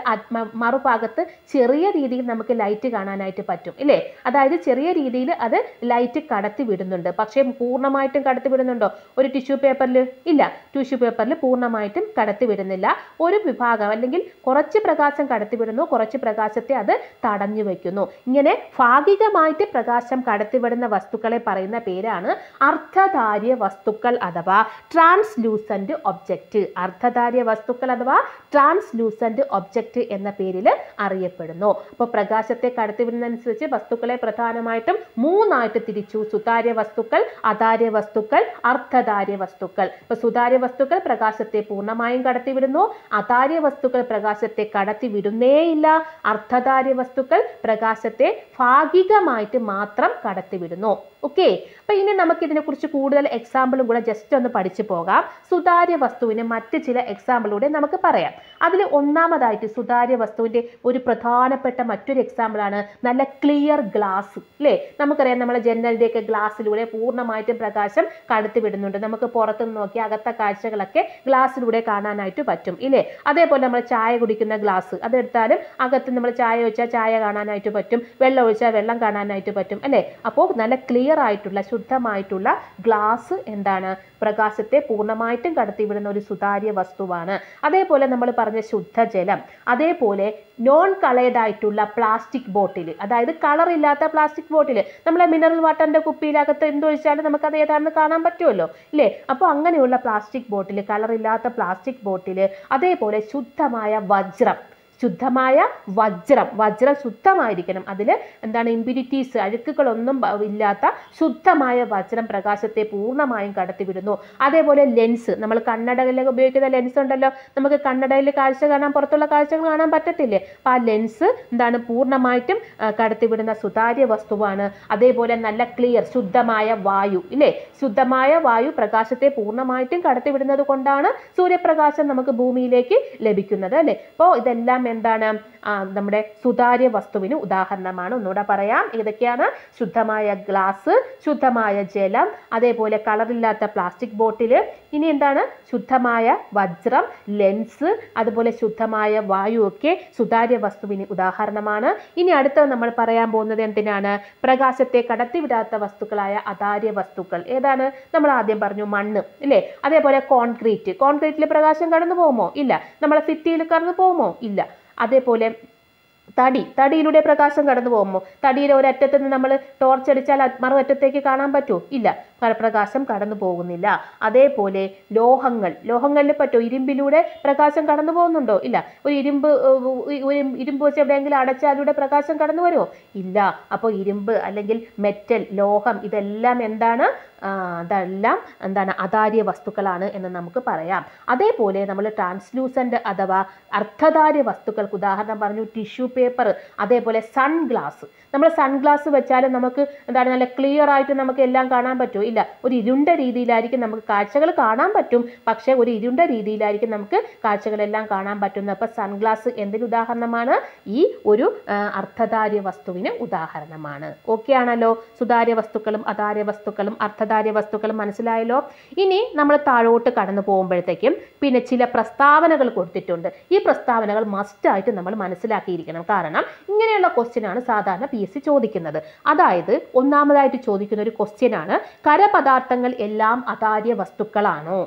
S1: മറുഭാഗത്ത് ചെറിയ രീതിയിൽ നമുക്ക് ലൈറ്റ് കാണാനായിട്ട് പറ്റും ഇല്ലേ? അതായത് ചെറിയ രീതിയിൽ അത് ലൈറ്റ് കടത്തി വിടുന്നുണ്ട്. പക്ഷേ പൂർണമായിട്ടും കടത്തി വിടുന്നുണ്ടോ? ഒരു ടിഷ്യൂ പേപ്പറിൽ ഇല്ല. ടിഷ്യൂ പേപ്പറിൽ പൂർണമായിട്ടും കടത്തി വിടുന്നില്ല. ഒരു വിഭാഗം അല്ലെങ്കിൽ കുറച്ച് പ്രകാശം കടത്തിവിടുന്നു കുറച്ച് പ്രകാശത്തെ അത് തടഞ്ഞു വയ്ക്കുന്നു. ഇങ്ങനെ ഭാഗികമായിട്ട് പ്രകാശം കടത്തിവിടുന്ന വസ്തുക്കളെ പറയുന്ന പേരാണ് അർദ്ധധാര്യ വസ്തുക്കൾ അഥവാ ട്രാൻസ്ലൂസന്റ് ഒബ്ജക്റ്റ്. അർദ്ധധാര്യ വസ്തുക്കൾ അഥവാ ട്രാൻസ്ലൂസന്റ് ഒബ്ജക്റ്റ് എന്ന പേരിൽ അറിയപ്പെടുന്നു. അപ്പോൾ പ്രകാശത്തെ കടത്തിവിടുന്നതനുസരിച്ച് വസ്തുക്കളെ പ്രധാനമായിട്ടും മൂന്നായിട്ട് തിരിച്ചു. സുതാര്യ വസ്തുക്കൾ അതാര്യ വസ്തുക്കൾ അർദ്ധധാര്യ വസ്തുക്കൾ. ഇപ്പോൾ സുതാര്യ വസ്തുക്കൾ പ്രകാശത്തെ പൂർണമായും കടത്തിവിടുന്നു. അതാര്യ വസ്തുക്കൾ പ്രകാശത്തെ കടത്തിവിടുന്നേയില്ല അർദ്ധധാര്യ വസ്തുക്കൾ പ്രകാശത്തെ ഭാഗികമായിട്ട് മാത്രം കടത്തിവിടുന്നു. ഓക്കെ? അപ്പൊ ഇനി നമുക്ക് ഇതിനെക്കുറിച്ച് കൂടുതൽ എക്സാമ്പിളും കൂടെ ജസ്റ്റ് ഒന്ന് പഠിച്ചു പോകാം. സുതാര്യ വസ്തുവിന് മറ്റ് ചില എക്സാമ്പിളൂടെ നമുക്ക് പറയാം. അതിൽ ഒന്നാമതായിട്ട് സുതാര്യ വസ്തുവിന്റെ ഒരു പ്രധാനപ്പെട്ട മറ്റൊരു എക്സാമ്പിളാണ് നല്ല ക്ലിയർ ഗ്ലാസ് അല്ലേ നമുക്കറിയാം നമ്മളെ ജനലിന്റെയൊക്കെ ഗ്ലാസ്സിലൂടെ പൂർണമായിട്ടും പ്രകാശം കടത്തി വിടുന്നുണ്ട്. നമുക്ക് പുറത്തു നിന്ന് നോക്കി അകത്തെ കാഴ്ചകളൊക്കെ ഗ്ലാസ്സിലൂടെ കാണാനായിട്ട് പറ്റും ഇല്ലേ? അതേപോലെ നമ്മൾ ചായ കുടിക്കുന്ന ഗ്ലാസ് അതെടുത്താലും അകത്ത് നമ്മൾ ചായ ഒഴിച്ചാൽ ചായ കാണാനായിട്ട് പറ്റും വെള്ളം ഒഴിച്ചാൽ വെള്ളം കാണാനായിട്ട് പറ്റും അല്ലേ? അപ്പോൾ നല്ല ക്ലിയർ ആയിട്ടുള്ള ശുദ്ധമായിട്ടുള്ള ഗ്ലാസ് എന്താണ്? പ്രകാശത്തെ പൂർണമായിട്ടും കടത്തിവിടുന്ന ഒരു സുതാര്യ വസ്തുവാണ്. അതേപോലെ നമ്മൾ പറഞ്ഞ ശുദ്ധജലം അതേപോലെ നോൺ കളേഡ് ആയിട്ടുള്ള പ്ലാസ്റ്റിക് ബോട്ടിൽ അതായത് കളർ ഇല്ലാത്ത പ്ലാസ്റ്റിക് ബോട്ടിൽ നമ്മളെ മിനറൽ വാട്ടറിന്റെ കുപ്പിയിലകത്ത് എന്തൊഴിച്ചാലും നമുക്ക് അത് ഏതാണെന്ന് കാണാൻ പറ്റുമല്ലോ ഇല്ലേ? അപ്പോൾ അങ്ങനെയുള്ള പ്ലാസ്റ്റിക് ബോട്ടിൽ കളർ ഇല്ലാത്ത പ്ലാസ്റ്റിക് ബോട്ടിൽ അതേപോലെ ശുദ്ധമായ വജ്രം ശുദ്ധമായ വജ്രം. വജ്രം ശുദ്ധമായിരിക്കണം. അതിൽ എന്താണ്? ഇമ്പ്യൂരിറ്റീസ് അഴുക്കുകളൊന്നും ഇല്ലാത്ത ശുദ്ധമായ വജ്രം പ്രകാശത്തെ പൂർണമായും കടത്തിവിടുന്നു. അതേപോലെ ലെൻസ് നമ്മൾ കണ്ണടകളിലൊക്കെ ഉപയോഗിക്കുന്ന ലെൻസ് ഉണ്ടല്ലോ. നമുക്ക് കണ്ണടയിൽ കാഴ്ച കാണാൻ പുറത്തുള്ള കാഴ്ചകൾ കാണാൻ പറ്റത്തില്ലേ? അപ്പോൾ ആ ലെൻസ് എന്താണ്? പൂർണമായിട്ടും കടത്തിവിടുന്ന സുതാര്യ വസ്തുവാണ്. അതേപോലെ നല്ല ക്ലിയർ ശുദ്ധമായ വായു ഇല്ലേ? ശുദ്ധമായ വായു പ്രകാശത്തെ പൂർണമായിട്ടും കടത്തിവിടുന്നത് കൊണ്ടാണ് സൂര്യപ്രകാശം നമുക്ക് ഭൂമിയിലേക്ക് ലഭിക്കുന്നത് അല്ലേ? അപ്പോൾ ഇതെല്ലാം എന്താണ്? നമ്മുടെ സുതാര്യ വസ്തുവിന് ഉദാഹരണമാണ്. ഒന്നുകൂടെ പറയാം. ഏതൊക്കെയാണ്? ശുദ്ധമായ ഗ്ലാസ് ശുദ്ധമായ ജലം അതേപോലെ കളറില്ലാത്ത പ്ലാസ്റ്റിക് ബോട്ടിൽ ഇനി എന്താണ്? ശുദ്ധമായ വജ്രം ലെൻസ് അതുപോലെ ശുദ്ധമായ വായു ഒക്കെ സുതാര്യ വസ്തുവിന് ഉദാഹരണമാണ്. ഇനി അടുത്ത നമ്മൾ പറയാൻ പോകുന്നത് എന്തിനാണ്? പ്രകാശത്തെ കടത്തിവിടാത്ത വസ്തുക്കളായ അതാര്യ വസ്തുക്കൾ. ഏതാണ്? നമ്മൾ ആദ്യം പറഞ്ഞു മണ്ണ് അല്ലേ അതേപോലെ കോൺക്രീറ്റ് കോൺക്രീറ്റിൽ പ്രകാശം കടന്നു പോകുമോ ഇല്ല. നമ്മളെ ഫിറ്റിയിൽ കടന്നു പോകുമോ? ഇല്ല. അതേപോലെ തടി തടിയിലൂടെ പ്രകാശം കടന്നു പോകുമോ തടിയുടെ ഒരറ്റത്ത് നിന്ന് നമ്മൾ ടോർച്ച് അടിച്ചാൽ മറുവറ്റത്തേക്ക് മറു കാണാൻ പറ്റുമോ? ഇല്ല. പ്രകാശം കടന്നു പോകുന്നില്ല. അതേപോലെ ലോഹങ്ങൾ. ലോഹങ്ങളിൽ പറ്റോ ഇരുമ്പിലൂടെ പ്രകാശം കടന്നു പോകുന്നുണ്ടോ? ഇല്ല. ഒരു ഇരുമ്പ് ഒരു ഇരുമ്പ് വെച്ച് എവിടെയെങ്കിലും അടച്ചാൽ അതിലൂടെ പ്രകാശം കടന്നു വരുമോ? ഇല്ല. അപ്പോൾ ഇരുമ്പ് അല്ലെങ്കിൽ മെറ്റൽ ലോഹം ഇതെല്ലാം എന്താണ്? അതെല്ലാം എന്താണ്? അതാര്യ വസ്തുക്കളാണ് എന്ന് നമുക്ക് പറയാം. അതേപോലെ നമ്മൾ ട്രാൻസ്ലൂസന്റ് അഥവാ അർത്ഥധാര്യ വസ്തുക്കൾക്ക് ഉദാഹരണം പറഞ്ഞു ടിഷ്യൂ പേപ്പർ അതേപോലെ സൺഗ്ലാസ്. നമ്മൾ സൺഗ്ലാസ് വെച്ചാൽ നമുക്ക് എന്താണ് നല്ല ക്ലിയർ ആയിട്ട് നമുക്ക് എല്ലാം കാണാൻ പറ്റുമോ ഇല്ല. ഒരു ഇരുണ്ട രീതിയിലായിരിക്കും നമുക്ക് കാഴ്ചകൾ കാണാൻ പറ്റും. പക്ഷേ ഒരു ഇരുണ്ട രീതിയിലായിരിക്കും നമുക്ക് കാഴ്ചകളെല്ലാം കാണാൻ പറ്റുന്നത്. അപ്പോൾ സൺഗ്ലാസ് എന്തിന് ഉദാഹരണമാണ്? ഈ ഒരു അർത്ഥധാര്യ വസ്തുവിന് ഉദാഹരണമാണ്. ഓക്കെ ആണല്ലോ? സുതാര്യ വസ്തുക്കളും അധാര്യ വസ്തുക്കളും അർദ്ധധാര്യ വസ്തുക്കളും മനസ്സിലായല്ലോ? ഇനി നമ്മൾ താഴോട്ട് കടന്നു പോകുമ്പോഴത്തേക്കും പിന്നെ ചില പ്രസ്താവനകൾ കൊടുത്തിട്ടുണ്ട്. ഈ പ്രസ്താവനകൾ മസ്റ്റായിട്ട് നമ്മൾ മനസ്സിലാക്കിയിരിക്കണം. കാരണം ഇങ്ങനെയുള്ള ക്വസ്റ്റ്യൻ ആണ് സാധാരണ പി എസ് സി ചോദിക്കുന്നത്. അതായത് ഒന്നാമതായിട്ട് ചോദിക്കുന്ന ഒരു ക്വസ്റ്റ്യൻ ആണ് കരപദാർത്ഥങ്ങൾ എല്ലാം അതാര്യ വസ്തുക്കളാണോ?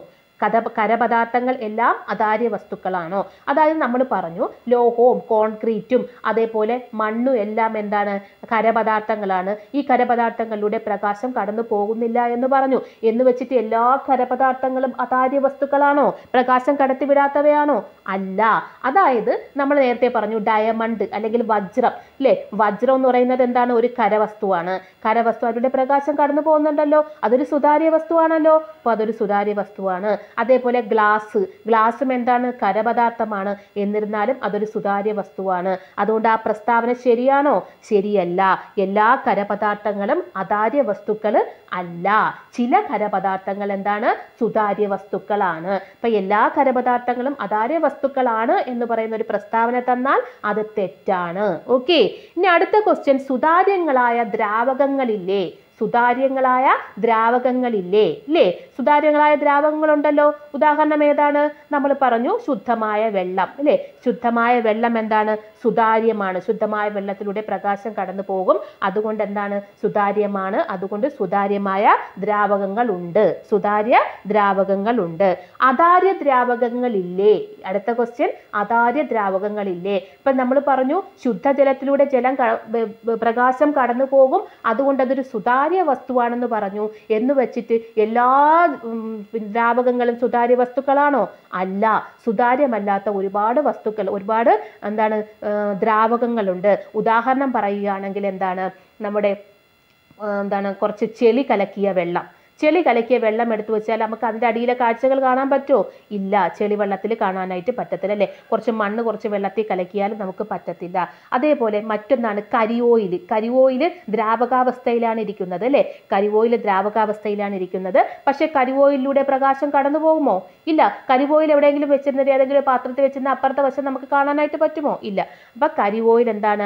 S1: കഥ കരപദാർത്ഥങ്ങൾ എല്ലാം അതാര്യ വസ്തുക്കളാണോ? അതായത് നമ്മൾ പറഞ്ഞു ലോഹവും കോൺക്രീറ്റും അതേപോലെ മണ്ണും എല്ലാം എന്താണ്? കരപദാർത്ഥങ്ങളാണ്. ഈ കരപദാർത്ഥങ്ങളിലൂടെ പ്രകാശം കടന്നു പോകുന്നില്ല എന്ന് പറഞ്ഞു. എന്ന് വെച്ചിട്ട് എല്ലാ കരപദാർത്ഥങ്ങളും അതാര്യ വസ്തുക്കളാണോ? പ്രകാശം കടത്തിവിടാത്തവയാണോ അല്ല. അതായത് നമ്മൾ നേരത്തെ പറഞ്ഞു ഡയമണ്ട് അല്ലെങ്കിൽ വജ്രം. അല്ലേ വജ്രം എന്ന് പറയുന്നത് എന്താണ്? ഒരു കരവസ്തുവാണ്. കരവസ്തു അതിലൂടെ പ്രകാശം കടന്നു പോകുന്നുണ്ടല്ലോ. അതൊരു സുതാര്യ വസ്തുവാണല്ലോ. അപ്പോൾ അതൊരു സുതാര്യ വസ്തുവാണ്. അതേപോലെ ഗ്ലാസ്. ഗ്ലാസും എന്താണ്? കരപദാർത്ഥമാണ്. എന്നിരുന്നാലും അതൊരു സുതാര്യ വസ്തുവാണ്. അതുകൊണ്ട് ആ പ്രസ്താവന ശരിയാണോ? ശരിയല്ല. എല്ലാ കരപദാർത്ഥങ്ങളും അതാര്യ വസ്തുക്കൾ അല്ല. ചില കരപദാർത്ഥങ്ങൾ എന്താണ്? സുതാര്യ വസ്തുക്കളാണ്. അപ്പൊ എല്ലാ കരപദാർത്ഥങ്ങളും അതാര്യ വസ്തുക്കളാണ് എന്ന് പറയുന്ന ഒരു പ്രസ്താവന തന്നാൽ അത് തെറ്റാണ്. ഓക്കെ. ഇനി അടുത്ത ക്വസ്റ്റ്യൻ സുതാര്യങ്ങളായ ദ്രാവകങ്ങളില്ലേ? സുതാര്യങ്ങളായ ദ്രാവകങ്ങളില്ലേ? ഇല്ലേ സുതാര്യങ്ങളായ ദ്രാവകങ്ങളുണ്ടല്ലോ. ഉദാഹരണം ഏതാണ്? നമ്മൾ പറഞ്ഞു ശുദ്ധമായ വെള്ളം. അല്ലേ ശുദ്ധമായ വെള്ളം എന്താണ്? സുതാര്യമാണ്. ശുദ്ധമായ വെള്ളത്തിലൂടെ പ്രകാശം കടന്നു പോകും. അതുകൊണ്ട് എന്താണ് സുതാര്യമാണ്? അതുകൊണ്ട് സുതാര്യമായ ദ്രാവകങ്ങൾ ഉണ്ട് സുതാര്യ ദ്രാവകങ്ങൾ ഉണ്ട് അതാര്യ ദ്രാവകങ്ങളില്ലേ? അടുത്ത ക്വസ്റ്റ്യൻ അതാര്യ ദ്രാവകങ്ങളില്ലേ? ഇപ്പം നമ്മൾ പറഞ്ഞു ശുദ്ധജലത്തിലൂടെ ജലം പ്രകാശം കടന്നു പോകും. അതുകൊണ്ട് അതൊരു സുതാര്യ വസ്തുവാണെന്ന് പറഞ്ഞു. എന്ന് വെച്ചിട്ട് എല്ലാ ദ്രാവകങ്ങളും സുതാര്യ വസ്തുക്കളാണോ? അല്ല. സുതാര്യമല്ലാത്ത ഒരുപാട് വസ്തുക്കൾ ഒരുപാട് എന്താണ് ദ്രാവകങ്ങളുണ്ട്. ഉദാഹരണം പറയുകയാണെങ്കിൽ എന്താണ്? നമ്മുടെ എന്താണ്? കുറച്ച് ചെളി കലക്കിയ വെള്ളം. ചെളി കലക്കിയ വെള്ളം എടുത്തു വെച്ചാൽ നമുക്ക് അതിന്റെ അടിയിലെ കാഴ്ചകൾ കാണാൻ പറ്റുമോ? ഇല്ല. ചെളി വെള്ളത്തിൽ കാണാനായിട്ട് പറ്റത്തില്ല അല്ലേ കുറച്ച് മണ്ണ് കുറച്ച് വെള്ളത്തിൽ കലക്കിയാലും നമുക്ക് പറ്റത്തില്ല. അതേപോലെ മറ്റൊന്നാണ് കരിവോയിൽ കരിവോയിൽ ദ്രാവകാവസ്ഥയിലാണ് ഇരിക്കുന്നത് അല്ലേ? കരിവോയിൽ ദ്രാവകാവസ്ഥയിലാണ് ഇരിക്കുന്നത്. പക്ഷേ കരിവോയിലൂടെ പ്രകാശം കടന്നു പോകുമോ? ഇല്ല. കരിവോയിൽ എവിടെയെങ്കിലും വെച്ചിരുന്ന ഏതെങ്കിലും പാത്രത്തിൽ വെച്ചിരുന്ന അപ്പുറത്തെ വശം നമുക്ക് കാണാനായിട്ട് പറ്റുമോ? ഇല്ല. അപ്പം കരിവോയിൽ എന്താണ്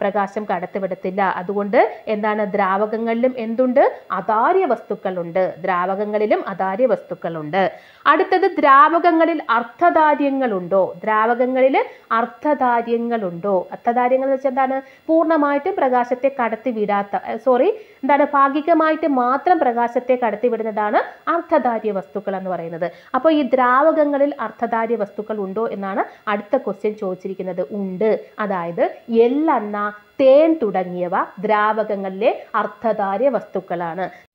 S1: പ്രകാശം കടത്തിവിടത്തില്ല. അതുകൊണ്ട് എന്താണ് ദ്രാവകങ്ങളിലും എന്തുണ്ട്? അതാര്യ വസ്തുക്കളുണ്ട് ദ്രാവകങ്ങളിലും അതാര്യ വസ്തുക്കളുണ്ട്. അടുത്തത് ദ്രാവകങ്ങളിൽ അർത്ഥധാര്യങ്ങളുണ്ടോ? ദ്രാവകങ്ങളിൽ അർത്ഥധാര്യങ്ങളുണ്ടോ? അർത്ഥധാര്യങ്ങൾ എന്ന് വെച്ചാൽ എന്താണ്? പൂർണമായിട്ടും പ്രകാശത്തെ കടത്തിവിടാത്ത സോറി എന്താണ്? ഭാഗികമായിട്ട് മാത്രം പ്രകാശത്തെ കടത്തിവിടുന്നതാണ് അർത്ഥധാര്യ വസ്തുക്കൾ എന്ന് പറയുന്നത്. അപ്പോൾ ഈ ദ്രാവകങ്ങളിൽ അർത്ഥധാര്യ വസ്തുക്കൾ ഉണ്ടോ എന്നാണ് അടുത്ത ക്വസ്റ്റ്യൻ ചോദിച്ചിരിക്കുന്നത്. ഉണ്ട്. അതായത് എല്ലെന്ന തേൻ തുടങ്ങിയവ ദ്രാവകങ്ങളിലെ അർത്ഥധാര്യ വസ്തുക്കളാണ്.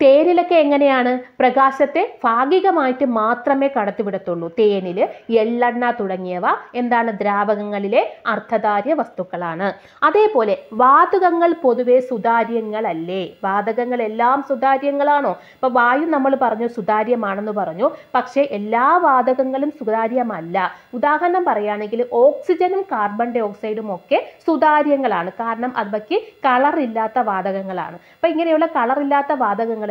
S1: തേനിലൊക്കെ എങ്ങനെയാണ്? പ്രകാശത്തെ ഭാഗികമായിട്ട് മാത്രമേ കടത്തിവിടത്തുള്ളൂ. തേനിൽ എള്ളെണ്ണ തുടങ്ങിയവ എന്താണ്? ദ്രാവകങ്ങളിലെ അർത്ഥധാര്യ വസ്തുക്കളാണ്. അതേപോലെ വാതകങ്ങൾ പൊതുവെ സുതാര്യങ്ങളല്ലേ? വാതകങ്ങളെല്ലാം സുതാര്യങ്ങളാണോ? ഇപ്പൊ വായു നമ്മൾ പറഞ്ഞു സുതാര്യമാണെന്ന് പറഞ്ഞു. പക്ഷേ എല്ലാ വാതകങ്ങളും സുതാര്യമല്ല. ഉദാഹരണം പറയുകയാണെങ്കിൽ ഓക്സിജനും കാർബൺ ഡൈ ഓക്സൈഡും ഒക്കെ സുതാര്യങ്ങളാണ്. കാരണം അവയ്ക്ക് കളറില്ലാത്ത വാതകങ്ങളാണ്. അപ്പൊ ഇങ്ങനെയുള്ള കളറില്ലാത്ത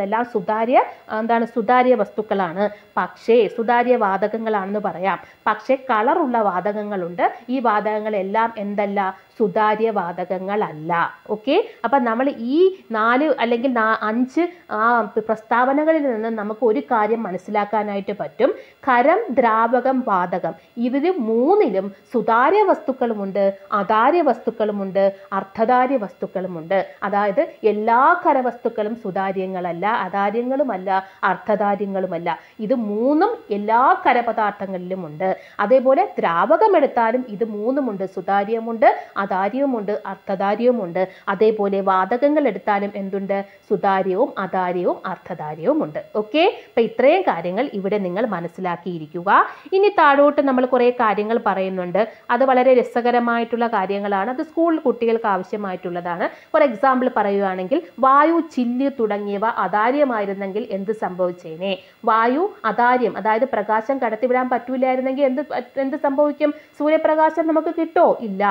S1: വാതകങ്ങളെല്ലാം സുതാര്യ എന്താണ് സുതാര്യ വസ്തുക്കളാണ്. പക്ഷേ സുതാര്യ വാതകങ്ങളാണെന്ന് പറയാം. പക്ഷേ കളറുള്ള വാതകങ്ങളുണ്ട്. ഈ വാതകങ്ങളെല്ലാം എന്തല്ല സുതാര്യ വാതകങ്ങളല്ല ഓക്കെ അപ്പം നമ്മൾ ഈ നാല് അല്ലെങ്കിൽ അഞ്ച് ആ പ്രസ്താവനകളിൽ നിന്ന് നമുക്ക് ഒരു കാര്യം മനസ്സിലാക്കാനായിട്ട് പറ്റും. ഖരം ദ്രാവകം വാതകം. ഇതിൽ മൂന്നിലും സുതാര്യ വസ്തുക്കളുമുണ്ട് അതാര്യ വസ്തുക്കളുമുണ്ട് അർത്ഥധാര്യ വസ്തുക്കളുമുണ്ട്. അതായത് എല്ലാ കരവസ്തുക്കളും സുതാര്യങ്ങളല്ല അതാര്യങ്ങളുമല്ല അർത്ഥധാര്യങ്ങളുമല്ല ഇത് മൂന്നും എല്ലാ കരപദാർത്ഥങ്ങളിലുമുണ്ട്. അതേപോലെ ദ്രാവകം എടുത്താലും ഇത് മൂന്നുമുണ്ട് സുതാര്യമുണ്ട് അതാര്യവുമുണ്ട് അർത്ഥധാര്യവുമുണ്ട് അതേപോലെ വാതകങ്ങൾ എടുത്താലും എന്തുണ്ട്? സുതാര്യവും അതാര്യവും അർത്ഥധാര്യവുമുണ്ട് ഓക്കെ? അപ്പൊ ഇത്രയും കാര്യങ്ങൾ ഇവിടെ നിങ്ങൾ മനസ്സിലാക്കിയിരിക്കുക. ഇനി താഴോട്ട് നമ്മൾ കുറേ കാര്യങ്ങൾ പറയുന്നുണ്ട്. അത് വളരെ രസകരമായിട്ടുള്ള കാര്യങ്ങളാണ്. അത് സ്കൂൾ കുട്ടികൾക്ക് ആവശ്യമായിട്ടുള്ളതാണ്. ഫോർ എക്സാമ്പിൾ പറയുകയാണെങ്കിൽ വായു ചില്ല് തുടങ്ങിയവ അതാര്യമായിരുന്നെങ്കിൽ എന്ത് സംഭവിച്ചേനെ? വായു അതാര്യം അതായത് പ്രകാശം കടത്തിവിടാൻ പറ്റൂലായിരുന്നെങ്കിൽ എന്ത് എന്ത് സംഭവിക്കും? സൂര്യപ്രകാശം നമുക്ക് കിട്ടോ? ഇല്ല.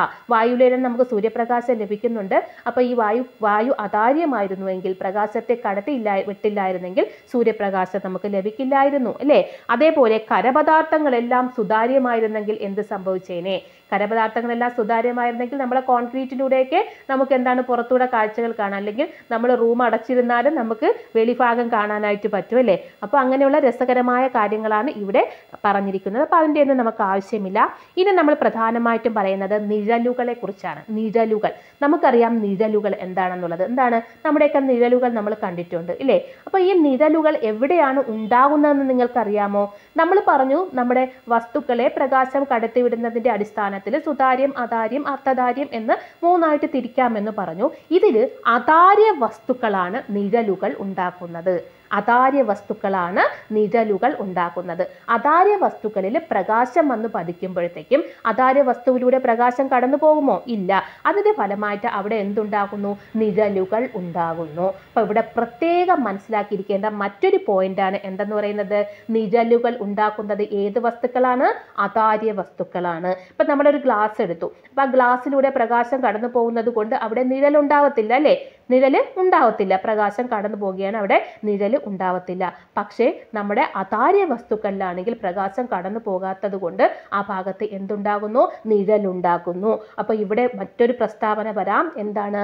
S1: വായുവിലെ നമുക്ക് സൂര്യപ്രകാശം ലഭിക്കുന്നുണ്ട്. അപ്പോൾ ഈ വായു വായു അതാര്യമായിരുന്നുവെങ്കിൽ പ്രകാശത്തെ കടത്തിയില്ല വിട്ടില്ലായിരുന്നെങ്കിൽ സൂര്യപ്രകാശം നമുക്ക് ലഭിക്കില്ലായിരുന്നു അല്ലേ? അതേപോലെ കരപദാർത്ഥങ്ങളെല്ലാം സുതാര്യമായിരുന്നെങ്കിൽ എന്ത് സംഭവിച്ചേനെ? കരപദാർത്ഥങ്ങളെല്ലാം സുതാര്യമായിരുന്നെങ്കിൽ നമ്മളെ കോൺക്രീറ്റിലൂടെയൊക്കെ നമുക്ക് എന്താണ് പുറത്തൂടെ കാഴ്ചകൾ കാണാം അല്ലെങ്കിൽ നമ്മൾ റൂം അടച്ചിരുന്നാലും നമുക്ക് വെളിഭാഗം കാണാനായിട്ട് പറ്റും അല്ലേ? അപ്പോൾ അങ്ങനെയുള്ള രസകരമായ കാര്യങ്ങളാണ് ഇവിടെ പറഞ്ഞിരിക്കുന്നത്. അപ്പോൾ അതിന്റെ ഒന്നും നമുക്ക് ആവശ്യമില്ല. ഇനി നമ്മൾ പ്രധാനമായിട്ടും പറയുന്നത് നിഴലുകളെ കുറിച്ചാണ്. നിഴലുകൾ. നമുക്കറിയാം നിഴലുകൾ എന്താണെന്നുള്ളത്. എന്താണ്? നമ്മുടെയൊക്കെ നിഴലുകൾ നമ്മൾ കണ്ടിട്ടുണ്ട് ഇല്ലേ? അപ്പോൾ ഈ നിഴലുകൾ എവിടെയാണ് ഉണ്ടാകുന്നതെന്ന് നിങ്ങൾക്കറിയാമോ? നമ്മൾ പറഞ്ഞു നമ്മുടെ വസ്തുക്കളെ പ്രകാശം കടത്തിവിടുന്നതിന്റെ അടിസ്ഥാനത്തിൽ അടിസ്ഥാനത്തിൽ സുതാര്യം അതാര്യം അർത്ഥധാര്യം എന്ന് മൂന്നായിട്ട് തിരിക്കാമെന്ന് പറഞ്ഞു. ഇതിൽ അതാര്യ വസ്തുക്കളാണ് നിഴലുകൾ ഉണ്ടാക്കുന്നത്. അതാര്യ വസ്തുക്കളാണ് നിഴലുകൾ ഉണ്ടാക്കുന്നത്. അതാര്യ വസ്തുക്കളിൽ പ്രകാശം വന്ന് പതിക്കുമ്പോഴത്തേക്കും അതാര്യ വസ്തുവിലൂടെ പ്രകാശം കടന്നു പോകുമോ? ഇല്ല. അതിന്റെ ഫലമായിട്ട് അവിടെ എന്തുണ്ടാകുന്നു? നിഴലുകൾ ഉണ്ടാകുന്നു. അപ്പോൾ ഇവിടെ പ്രത്യേകം മനസ്സിലാക്കിയിരിക്കേണ്ട മറ്റൊരു പോയിന്റാണ് എന്തെന്ന് പറയുന്നത്? നിഴലുകൾ ഉണ്ടാക്കുന്നത് ഏത് വസ്തുക്കളാണ്? അതാര്യ വസ്തുക്കളാണ് ഇപ്പൊ നമ്മളൊരു ഗ്ലാസ് എടുത്തു. അപ്പൊ ആ ഗ്ലാസ്സിലൂടെ പ്രകാശം കടന്നു പോകുന്നത് കൊണ്ട് അവിടെ നിഴലുണ്ടാവത്തില്ല അല്ലേ? നിഴൽ ഉണ്ടാവത്തില്ല. പ്രകാശം കടന്നു പോവുകയാണ് അവിടെ നിഴൽ ഉണ്ടാവത്തില്ല. പക്ഷേ നമ്മുടെ അതാര്യ വസ്തുക്കളിലാണെങ്കിൽ പ്രകാശം കടന്നു പോകാത്തത് കൊണ്ട് ആ ഭാഗത്ത് എന്തുണ്ടാകുന്നു? നിഴലുണ്ടാകുന്നു. അപ്പോൾ ഇവിടെ മറ്റൊരു പ്രസ്താവന വരാം. എന്താണ്?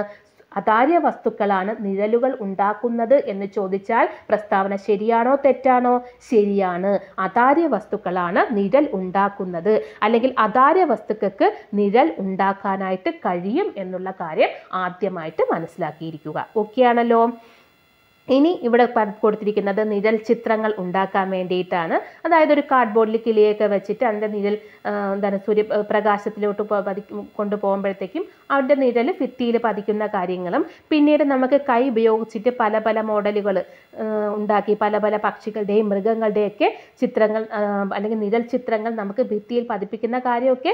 S1: അതാര്യ വസ്തുക്കളാണ് നിഴലുകൾ ഉണ്ടാക്കുന്നത് എന്ന് ചോദിച്ചാൽ പ്രസ്താവന ശരിയാണോ തെറ്റാണോ? ശരിയാണ്. അതാര്യ വസ്തുക്കളാണ് നിഴൽ ഉണ്ടാക്കുന്നത്. അല്ലെങ്കിൽ അതാര്യ വസ്തുക്കൾക്ക് നിഴൽ ഉണ്ടാക്കാനായിട്ട് കഴിയും എന്നുള്ള കാര്യം ആദ്യമായിട്ട് മനസ്സിലാക്കിയിരിക്കുക. ഓക്കെ ആണല്ലോ ഇനി ഇവിടെ കൊടുത്തിരിക്കുന്നത് നിഴൽ ചിത്രങ്ങൾ ഉണ്ടാക്കാൻ വേണ്ടിയിട്ടാണ്. അതായത് ഒരു കാർഡ്ബോർഡിൽ കിളിയൊക്കെ വെച്ചിട്ട് അതിന്റെ നിഴൽ എന്താണ് സൂര്യ പ്രകാശത്തിലോട്ട് പതി കൊണ്ടുപോകുമ്പോഴത്തേക്കും അവരുടെ നിഴൽ ഭിത്തിയിൽ പതിക്കുന്ന കാര്യങ്ങളും പിന്നീട് നമുക്ക് കൈ ഉപയോഗിച്ചിട്ട് പല പല മോഡലുകൾ ഉണ്ടാക്കി പല പല പക്ഷികളുടെയും മൃഗങ്ങളുടെയൊക്കെ ചിത്രങ്ങൾ അല്ലെങ്കിൽ നിഴൽ ചിത്രങ്ങൾ നമുക്ക് ഭിത്തിയിൽ പതിപ്പിക്കുന്ന കാര്യമൊക്കെ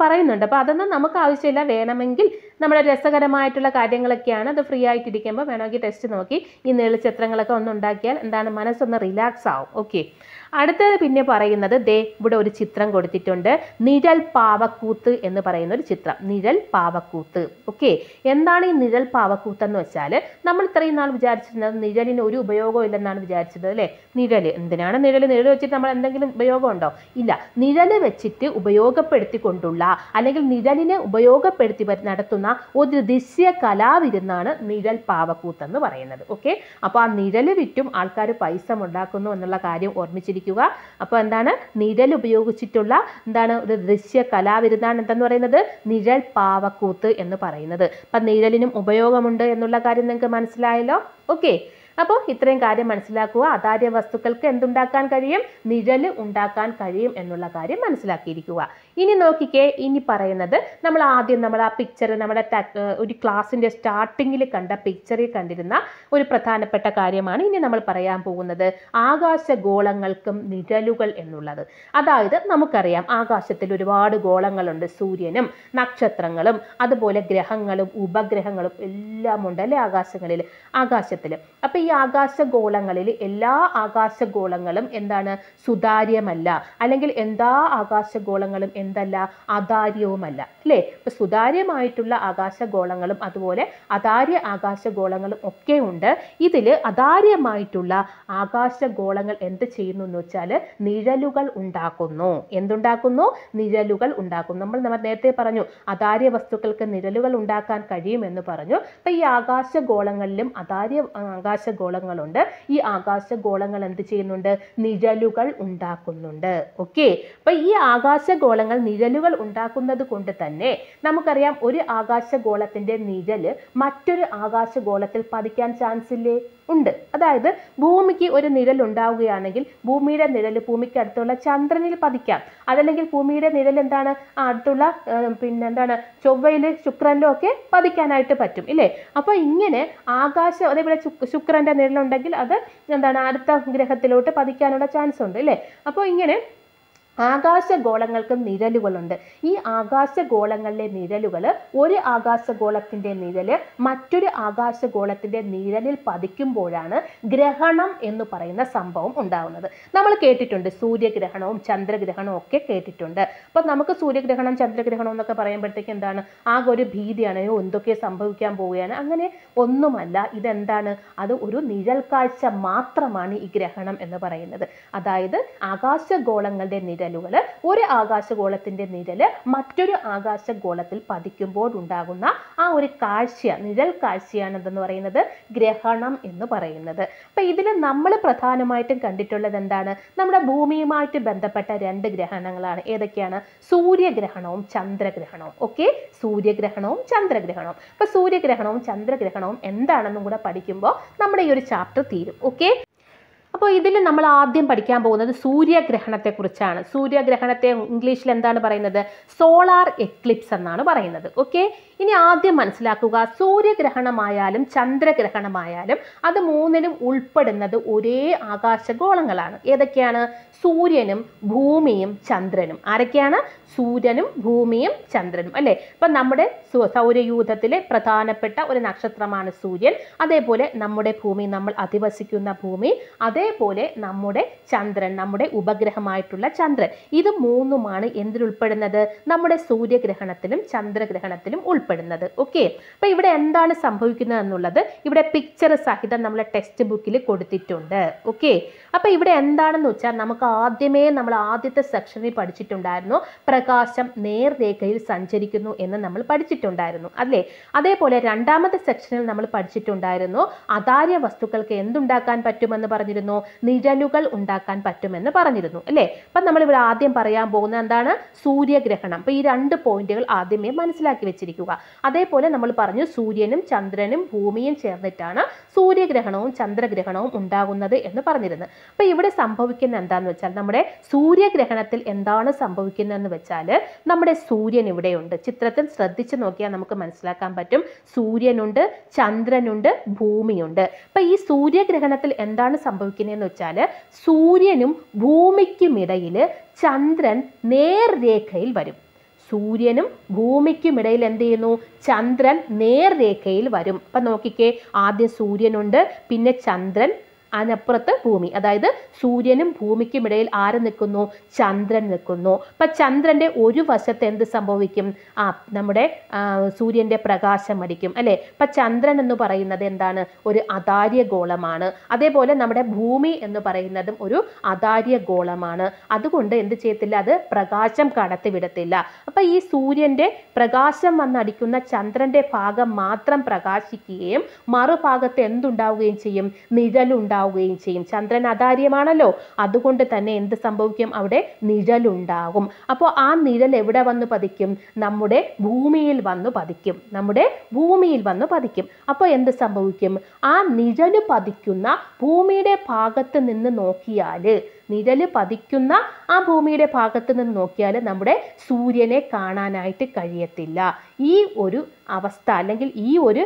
S1: പറയുന്നുണ്ട്. അപ്പോൾ അതൊന്നും നമുക്ക് ആവശ്യമില്ല. വേണമെങ്കിൽ നമ്മുടെ രസകരമായിട്ടുള്ള കാര്യങ്ങളൊക്കെയാണ്. അത് ഫ്രീ ആയിട്ടിരിക്കുമ്പോൾ വേണമെങ്കിൽ ടെസ്റ്റ് നോക്കി ഈ നിഴൽ ചിത്രങ്ങളൊക്കെ ഒന്ന് ഉണ്ടാക്കിയാൽ എന്താണ് മനസ്സൊന്ന് റിലാക്സ് ആവും. ഓക്കെ അടുത്തത് പിന്നെ പറയുന്നത് ദേ ഇവിടെ ഒരു ചിത്രം കൊടുത്തിട്ടുണ്ട്. നിഴൽ പാവക്കൂത്ത് എന്ന് പറയുന്ന ഒരു ചിത്രം. നിഴൽ പാവക്കൂത്ത്. ഓക്കെ എന്താണ് ഈ നിഴൽ പാവക്കൂത്ത് എന്ന് വെച്ചാൽ നമ്മൾ ഇത്രയും നാൾ വിചാരിച്ചിരുന്നത് നിഴലിന് ഒരു ഉപയോഗം ഇല്ലെന്നാണ് വിചാരിച്ചത് അല്ലേ? നിഴൽ എന്തിനാണ് നിഴൽ നിഴൽ വെച്ചിട്ട് നമ്മൾ എന്തെങ്കിലും ഉപയോഗമുണ്ടോ ഇല്ല. നിഴൽ വെച്ചിട്ട് ഉപയോഗപ്പെടുത്തിക്കൊണ്ടുള്ള അല്ലെങ്കിൽ നിഴലിനെ ഉപയോഗപ്പെടുത്തി നടത്തുന്ന ഒരു ദൃശ്യ കലാവിരുന്നാണ് നിഴൽ പാവക്കൂത്ത് എന്ന് പറയുന്നത്. ഓക്കെ അപ്പോൾ ആ നിഴൽ വിറ്റും ആൾക്കാർ പൈസ ഉണ്ടാക്കുന്നു എന്നുള്ള കാര്യം ഓർമ്മിച്ചിരിക്കുക അപ്പോൾ എന്താണ്? നിഴൽ ഉപയോഗിച്ചിട്ടുള്ള എന്താണ്? ഒരു ദൃശ്യ കലാവിരുന്നാണ് എന്തെന്ന് പറയുന്നത്? നിഴൽ പാവക്കൂത്ത് എന്ന് പറയുന്നത്. അപ്പം നിഴലിനും ഉപയോഗമുണ്ട് എന്നുള്ള കാര്യം നിങ്ങൾക്ക് മനസ്സിലായല്ലോ? ഓക്കെ. അപ്പോൾ ഇത്രയും കാര്യം മനസ്സിലാക്കുക. അതാര്യ വസ്തുക്കൾക്ക് എന്തുണ്ടാക്കാൻ കഴിയും? നിഴൽ ഉണ്ടാക്കാൻ കഴിയും എന്നുള്ള കാര്യം മനസ്സിലാക്കിയിരിക്കുക. ഇനി നോക്കിക്കേ ഇനി പറയുന്നത് നമ്മൾ ആദ്യം നമ്മൾ ആ പിക്ചർ നമ്മുടെ ഒരു ക്ലാസ്സിന്റെ സ്റ്റാർട്ടിങ്ങിൽ കണ്ട പിക്ചറിൽ കണ്ടിരുന്ന ഒരു പ്രധാനപ്പെട്ട കാര്യമാണ് ഇനി നമ്മൾ പറയാൻ പോകുന്നത്. ആകാശഗോളങ്ങൾക്കും നിഴലുകൾ എന്നുള്ളത്. അതായത് നമുക്കറിയാം ആകാശത്തിൽ ഒരുപാട് ഗോളങ്ങളുണ്ട്. സൂര്യനും നക്ഷത്രങ്ങളും അതുപോലെ ഗ്രഹങ്ങളും ഉപഗ്രഹങ്ങളും എല്ലാം ഉണ്ട് അല്ലേ ആകാശങ്ങളിൽ ആകാശത്തിൽ അപ്പോൾ ഈ ആകാശഗോളങ്ങളിൽ എല്ലാ ആകാശഗോളങ്ങളും എന്താണ്? സുതാര്യമല്ല. അല്ലെങ്കിൽ എല്ലാ ആകാശഗോളങ്ങളും എന്തല്ല അതാര്യവുമല്ല അല്ലേ? ഇപ്പൊ സുതാര്യമായിട്ടുള്ള ആകാശഗോളങ്ങളും അതുപോലെ അതാര്യ ആകാശഗോളങ്ങളും ഒക്കെ ഉണ്ട്. ഇതിൽ അതാര്യമായിട്ടുള്ള ആകാശഗോളങ്ങൾ എന്ത് ചെയ്യുന്നു എന്ന് വെച്ചാൽ നിഴലുകൾ ഉണ്ടാക്കുന്നു. എന്തുണ്ടാക്കുന്നു? നിഴലുകൾ ഉണ്ടാക്കുന്നു. നമ്മൾ നമ്മൾ നേരത്തെ പറഞ്ഞു അതാര്യ വസ്തുക്കൾക്ക് നിഴലുകൾ ഉണ്ടാക്കാൻ കഴിയുമെന്ന് പറഞ്ഞു. അപ്പൊ ഈ ആകാശഗോളങ്ങളിലും അതാര്യ ആകാശഗോളങ്ങളുണ്ട്. ഈ ആകാശഗോളങ്ങൾ എന്ത് ചെയ്യുന്നുണ്ട്? നിഴലുകൾ ഉണ്ടാക്കുന്നുണ്ട്. ഓക്കെ? അപ്പൊ ഈ ആകാശഗോളങ്ങൾ നിഴലുകൾ ഉണ്ടാക്കുന്നത് കൊണ്ട് തന്നെ നമുക്കറിയാം ഒരു ആകാശഗോളത്തിന്റെ നിഴൽ മറ്റൊരു ആകാശഗോളത്തിൽ പതിക്കാൻ ചാൻസ് ഇല്ലേ? ഉണ്ട്. അതായത് ഭൂമിക്ക് ഒരു നിഴൽ ഉണ്ടാവുകയാണെങ്കിൽ ഭൂമിയുടെ നിഴൽ ഭൂമിക്ക് അടുത്തുള്ള ചന്ദ്രനിൽ പതിക്കാം. അതല്ലെങ്കിൽ ഭൂമിയുടെ നിഴൽ എന്താണ്? അടുത്തുള്ള പിന്നെ എന്താണ്? ചൊവ്വയിൽ ശുക്രനിലും ഒക്കെ പതിക്കാനായിട്ട് പറ്റും ഇല്ലേ? അപ്പോൾ ഇങ്ങനെ ആകാശ അതേപോലെ ശുക്- ശുക്രന്റെ നിഴലുണ്ടെങ്കിൽ അത് എന്താണ്? അടുത്ത ഗ്രഹത്തിലോട്ട് പതിക്കാനുള്ള ചാൻസ് ഉണ്ട് ഇല്ലേ? അപ്പോൾ ഇങ്ങനെ ആകാശഗോളങ്ങൾക്ക് നിഴലുകളുണ്ട്. ഈ ആകാശഗോളങ്ങളിലെ നിഴലുകൾ ഒരു ആകാശഗോളത്തിന്റെ നിഴൽ മറ്റൊരു ആകാശഗോളത്തിന്റെ നിഴലിൽ പതിക്കുമ്പോഴാണ് ഗ്രഹണം എന്ന് പറയുന്ന സംഭവം ഉണ്ടാവുന്നത്. നമ്മൾ കേട്ടിട്ടുണ്ട് സൂര്യഗ്രഹണവും ചന്ദ്രഗ്രഹണവും ഒക്കെ കേട്ടിട്ടുണ്ട്. അപ്പം നമുക്ക് സൂര്യഗ്രഹണം ചന്ദ്രഗ്രഹണം എന്നൊക്കെ പറയുമ്പോഴത്തേക്ക് എന്താണ്? ആകെ ഒരു ഭീതിയാണ്. എന്തൊക്കെ സംഭവിക്കാൻ പോവുകയാണ്? അങ്ങനെ ഒന്നുമല്ല. ഇതെന്താണ്? അത് ഒരു നിഴൽ കാഴ്ച മാത്രമാണ് ഈ ഗ്രഹണം എന്ന് പറയുന്നത്. അതായത് ആകാശഗോളങ്ങളുടെ നിഴലുകൾ ഒരു ആകാശഗോളത്തിന്റെ നിഴൽ മറ്റൊരു ആകാശഗോളത്തിൽ പതിക്കുമ്പോൾ ഉണ്ടാകുന്ന ആ ഒരു കാഴ്ച നിഴൽ കാഴ്ചയാണ് എന്തെന്ന് പറയുന്നത് ഗ്രഹണം എന്ന് പറയുന്നത്. അപ്പൊ ഇതിൽ നമ്മൾ പ്രധാനമായിട്ടും കണ്ടിട്ടുള്ളത് എന്താണ്? നമ്മുടെ ഭൂമിയുമായിട്ട് ബന്ധപ്പെട്ട രണ്ട് ഗ്രഹണങ്ങളാണ്. ഏതൊക്കെയാണ്? സൂര്യഗ്രഹണവും ചന്ദ്രഗ്രഹണവും. ഓക്കെ? സൂര്യഗ്രഹണവും ചന്ദ്രഗ്രഹണവും. അപ്പൊ സൂര്യഗ്രഹണവും ചന്ദ്രഗ്രഹണവും എന്താണെന്നും കൂടെ പഠിക്കുമ്പോൾ നമ്മുടെ ഈ ഒരു ചാപ്റ്റർ തീരും. ഓക്കെ? അപ്പോൾ ഇതിൽ നമ്മൾ ആദ്യം പഠിക്കാൻ പോകുന്നത് സൂര്യഗ്രഹണത്തെക്കുറിച്ചാണ്. സൂര്യഗ്രഹണത്തെ ഇംഗ്ലീഷിൽ എന്താണ് പറയുന്നത്? സോളാർ എക്ലിപ്സ് എന്നാണ് പറയുന്നത്. ഓക്കെ ഇനി ആദ്യം മനസ്സിലാക്കുക സൂര്യഗ്രഹണമായാലും ചന്ദ്രഗ്രഹണമായാലും അത് മൂന്നിനും ഉൾപ്പെടുന്നത് ഒരേ ആകാശഗോളങ്ങളാണ്. ഏതൊക്കെയാണ്? സൂര്യനും ഭൂമിയും ചന്ദ്രനും. ആരൊക്കെയാണ്? സൂര്യനും ഭൂമിയും ചന്ദ്രനും അല്ലേ? അപ്പം നമ്മുടെ സൗരയൂഥത്തിലെ പ്രധാനപ്പെട്ട ഒരു നക്ഷത്രമാണ് സൂര്യൻ. അതേപോലെ നമ്മുടെ ഭൂമി നമ്മൾ അധിവസിക്കുന്ന ഭൂമി. അതേപോലെ നമ്മുടെ ചന്ദ്രൻ നമ്മുടെ ഉപഗ്രഹമായിട്ടുള്ള ചന്ദ്രൻ. ഇത് മൂന്നുമാണ് എന്തിലുൾപ്പെടുന്നത്? നമ്മുടെ സൂര്യഗ്രഹണത്തിലും ചന്ദ്രഗ്രഹണത്തിലും ഉൾപ്പെടുന്നത്. ഓക്കെ അപ്പൊ ഇവിടെ എന്താണ് സംഭവിക്കുന്നത് എന്നുള്ളത് ഇവിടെ പിക്ചർ സഹിതം നമ്മളെ ടെക്സ്റ്റ് ബുക്കിൽ കൊടുത്തിട്ടുണ്ട്. ഓക്കെ അപ്പൊ ഇവിടെ എന്താണെന്ന് വെച്ചാൽ നമുക്ക് ആദ്യമേ നമ്മൾ ആദ്യത്തെ സെക്ഷനിൽ പഠിച്ചിട്ടുണ്ടായിരുന്നു പ്രകാശം നേർരേഖയിൽ സഞ്ചരിക്കുന്നു എന്ന് നമ്മൾ പഠിച്ചിട്ടുണ്ടായിരുന്നു. അല്ലേ? അതേപോലെ രണ്ടാമത്തെ സെക്ഷനിൽ നമ്മൾ പഠിച്ചിട്ടുണ്ടായിരുന്നു അതാര്യ വസ്തുക്കൾക്ക് എന്തുണ്ടാക്കാൻ പറ്റുമെന്ന് പറഞ്ഞിരുന്നു? നിഴലുകൾ ഉണ്ടാക്കാൻ പറ്റുമെന്ന് പറഞ്ഞിരുന്നു. അല്ലേ? അപ്പം നമ്മളിവിടെ ആദ്യം പറയാൻ പോകുന്ന എന്താണ്? സൂര്യഗ്രഹണം. അപ്പോൾ ഈ രണ്ട് പോയിന്റുകൾ ആദ്യമേ മനസ്സിലാക്കി വെച്ചിരിക്കുക. അതേപോലെ നമ്മൾ പറഞ്ഞു സൂര്യനും ചന്ദ്രനും ഭൂമിയും ചേർന്നിട്ടാണ് സൂര്യഗ്രഹണവും ചന്ദ്രഗ്രഹണവും ഉണ്ടാകുന്നത് എന്ന് പറഞ്ഞിരുന്നു അപ്പോൾ ഇവിടെ സംഭവിക്കുന്ന എന്താന്ന് വെച്ചാൽ നമ്മുടെ സൂര്യഗ്രഹണത്തിൽ എന്താണ് സംഭവിക്കുന്നതെന്ന് വെച്ചാൽ നമ്മുടെ സൂര്യൻ ഇവിടെയുണ്ട്. ചിത്രത്തിൽ ശ്രദ്ധിച്ചു നോക്കിയാൽ നമുക്ക് മനസ്സിലാക്കാൻ പറ്റും. സൂര്യനുണ്ട് ചന്ദ്രനുണ്ട് ഭൂമിയുണ്ട്. അപ്പം ഈ സൂര്യഗ്രഹണത്തിൽ എന്താണ് സംഭവിക്കുന്നതെന്ന് വെച്ചാൽ സൂര്യനും ഭൂമിക്കുമിടയിൽ ചന്ദ്രൻ നേർരേഖയിൽ വരും. സൂര്യനും ഭൂമിക്കുമിടയിൽ എന്ത് ചെയ്യുന്നു? ചന്ദ്രൻ നേർരേഖയിൽ വരും. അപ്പം നോക്കിക്കേ ആദ്യം സൂര്യനുണ്ട് പിന്നെ ചന്ദ്രൻ അതിനപ്പുറത്ത് ഭൂമി. അതായത് സൂര്യനും ഭൂമിക്കും ഇടയിൽ ആര് നിൽക്കുന്നു? ചന്ദ്രൻ നിൽക്കുന്നു. അപ്പൊ ചന്ദ്രന്റെ ഒരു വശത്ത് എന്ത് സംഭവിക്കും? ആ നമ്മുടെ സൂര്യന്റെ പ്രകാശം അടിക്കും അല്ലെ? അപ്പൊ ചന്ദ്രൻ എന്ന് പറയുന്നത് എന്താണ്? ഒരു അതാര്യ ഗോളമാണ്. അതേപോലെ നമ്മുടെ ഭൂമി എന്ന് പറയുന്നതും ഒരു അതാര്യ ഗോളമാണ്. അതുകൊണ്ട് എന്ത് ചെയ്യത്തില്ല? അത് പ്രകാശം കടത്തിവിടത്തില്ല അപ്പൊ ഈ സൂര്യന്റെ പ്രകാശം വന്നടിക്കുന്ന ചന്ദ്രന്റെ ഭാഗം മാത്രം പ്രകാശിക്കുകയും മറുഭാഗത്ത് എന്തുണ്ടാവുകയും ചെയ്യും? നിഴലുണ്ടാവുകയും ചെയ്യും. ചന്ദ്രൻ അതാര്യമാണല്ലോ. അതുകൊണ്ട് തന്നെ എന്ത് സംഭവിക്കും? അവിടെ നിഴലുണ്ടാകും. അപ്പോൾ ആ നിഴൽ എവിടെ വന്ന് പതിക്കും? നമ്മുടെ ഭൂമിയിൽ വന്ന് പതിക്കും. നമ്മുടെ ഭൂമിയിൽ വന്ന് പതിക്കും. അപ്പോൾ എന്ത് സംഭവിക്കും? ആ നിഴൽ പതിക്കുന്ന ഭൂമിയുടെ ഭാഗത്ത് നിന്ന് നോക്കിയാൽ നിഴൽ പതിക്കുന്ന ആ ഭൂമിയുടെ ഭാഗത്ത് നിന്ന് നോക്കിയാൽ നമ്മുടെ സൂര്യനെ കാണാനായിട്ട് കഴിയത്തില്ല. ഈ ഒരു അവസ്ഥ അല്ലെങ്കിൽ ഈ ഒരു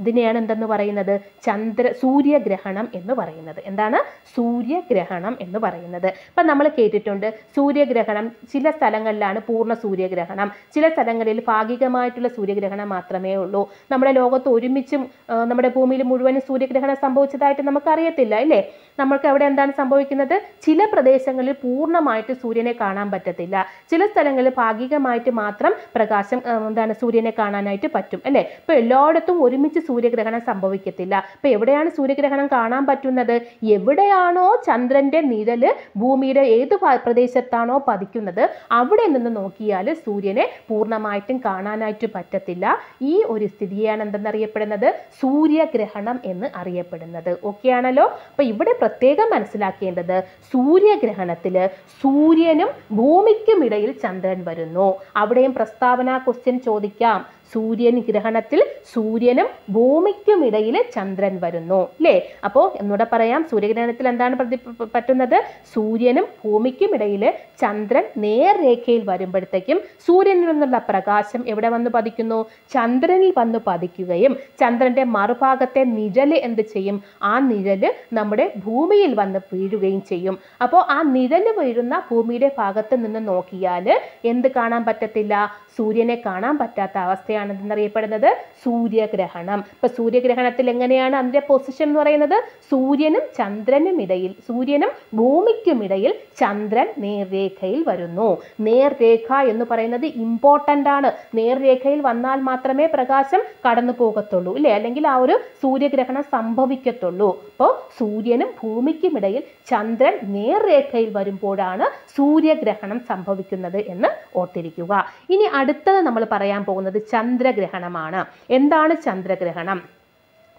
S1: ഇതിനെയാണ് എന്തെന്ന് പറയുന്നത്? ചന്ദ്ര സൂര്യഗ്രഹണം എന്ന് പറയുന്നത്. എന്താണ്? സൂര്യഗ്രഹണം എന്ന് പറയുന്നത്. ഇപ്പം നമ്മൾ കേട്ടിട്ടുണ്ട് സൂര്യഗ്രഹണം ചില സ്ഥലങ്ങളിലാണ് പൂർണ സൂര്യഗ്രഹണം. ചില സ്ഥലങ്ങളിൽ ഭാഗികമായിട്ടുള്ള സൂര്യഗ്രഹണം മാത്രമേ ഉള്ളൂ. നമ്മുടെ ലോകത്ത് ഒരുമിച്ചും നമ്മുടെ ഭൂമിയിൽ മുഴുവനും സൂര്യഗ്രഹണം സംഭവിച്ചതായിട്ട് നമുക്കറിയത്തില്ല അല്ലേ? നമ്മൾക്ക് അവിടെ എന്താണ് സംഭവിക്കുന്നത്? ചില പ്രദേശങ്ങളിൽ പൂർണമായിട്ട് സൂര്യനെ കാണാൻ പറ്റത്തില്ല. ചില സ്ഥലങ്ങളിൽ ഭാഗികമായിട്ട് മാത്രം പ്രകാശം എന്താണ് സൂര്യനെ കാണാനായിട്ട് പറ്റും അല്ലേ? ഇപ്പൊ എല്ലായിടത്തും ഒരുമിച്ച് സൂര്യഗ്രഹണം സംഭവിക്കത്തില്ല. ഇപ്പൊ എവിടെയാണ് സൂര്യഗ്രഹണം കാണാൻ പറ്റുന്നത്? എവിടെയാണോ ചന്ദ്രന്റെ നിഴൽ ഭൂമിയുടെ ഏത് പ്രദേശത്താണോ പതിക്കുന്നത് അവിടെ നിന്ന് നോക്കിയാൽ സൂര്യനെ പൂർണമായിട്ടും കാണാനായിട്ട് പറ്റത്തില്ല. ഈ ഒരു സ്ഥിതിയാണ് എന്തെന്നറിയപ്പെടുന്നത്? സൂര്യഗ്രഹണം എന്ന് അറിയപ്പെടുന്നത്. ഓക്കെ ആണല്ലോ അപ്പോൾ ഇവിടെ പ്രത്യേകം മനസ്സിലാക്കേണ്ടത് സൂര്യഗ്രഹണത്തിൽ സൂര്യനും ഭൂമിക്കും ഇടയിൽ ചന്ദ്രൻ വരുന്നു. അവിടെയും പ്രസ്താവന ക്വസ്റ്റ്യൻ ചോദിക്കാം. സൂര്യൻ ഗ്രഹണത്തിൽ സൂര്യനും ഭൂമിക്കും ഇടയിൽ ചന്ദ്രൻ വരുന്നു അല്ലേ അപ്പോൾ എന്നൂടെ പറയാം സൂര്യഗ്രഹണത്തിൽ എന്താണ് പ്രതി പറ്റുന്നത്? സൂര്യനും ഭൂമിക്കും ഇടയിൽ ചന്ദ്രൻ നേർരേഖയിൽ വരുമ്പോഴത്തേക്കും സൂര്യനിൽ നിന്നുള്ള പ്രകാശം എവിടെ വന്ന് പതിക്കുന്നു? ചന്ദ്രനിൽ വന്ന് പതിക്കുകയും ചന്ദ്രന്റെ മറുഭാഗത്തെ നിഴൽ എന്ത് ചെയ്യും? ആ നിഴൽ നമ്മുടെ ഭൂമിയിൽ വന്ന് വീഴുകയും ചെയ്യും. അപ്പോൾ ആ നിഴൽ വീഴുന്ന ഭൂമിയുടെ ഭാഗത്ത് നിന്ന് നോക്കിയാൽ എന്ത് കാണാൻ പറ്റത്തില്ല? സൂര്യനെ കാണാൻ പറ്റാത്ത അവസ്ഥയാണ് എന്നറിയപ്പെടുന്നത് സൂര്യഗ്രഹണം. ഇപ്പൊ സൂര്യഗ്രഹണത്തിൽ എങ്ങനെയാണ് അതിന്റെ പൊസിഷൻ എന്ന് പറയുന്നത്? സൂര്യനും ചന്ദ്രനും ഇടയിൽ സൂര്യനും ഭൂമിക്കും ഇടയിൽ ചന്ദ്രൻ നേർരേഖയിൽ വരുന്നു. നേർരേഖ എന്ന് പറയുന്നത് ഇമ്പോർട്ടന്റ് ആണ്. നേർരേഖയിൽ വന്നാൽ മാത്രമേ പ്രകാശം കടന്നു പോകത്തുള്ളൂ ഇല്ലേ? അല്ലെങ്കിൽ ആ ഒരു സൂര്യഗ്രഹണം സംഭവിക്കത്തുള്ളൂ. അപ്പോൾ സൂര്യനും ഭൂമിക്കും ഇടയിൽ ചന്ദ്രൻ നേർരേഖയിൽ വരുമ്പോഴാണ് സൂര്യഗ്രഹണം സംഭവിക്കുന്നത് എന്ന് ഓർത്തിരിക്കുക. ഇനി അടുത്തത് നമ്മൾ പറയാൻ പോകുന്നത് ചന്ദ്രഗ്രഹണമാണ്. എന്താണ് ചന്ദ്രഗ്രഹണം?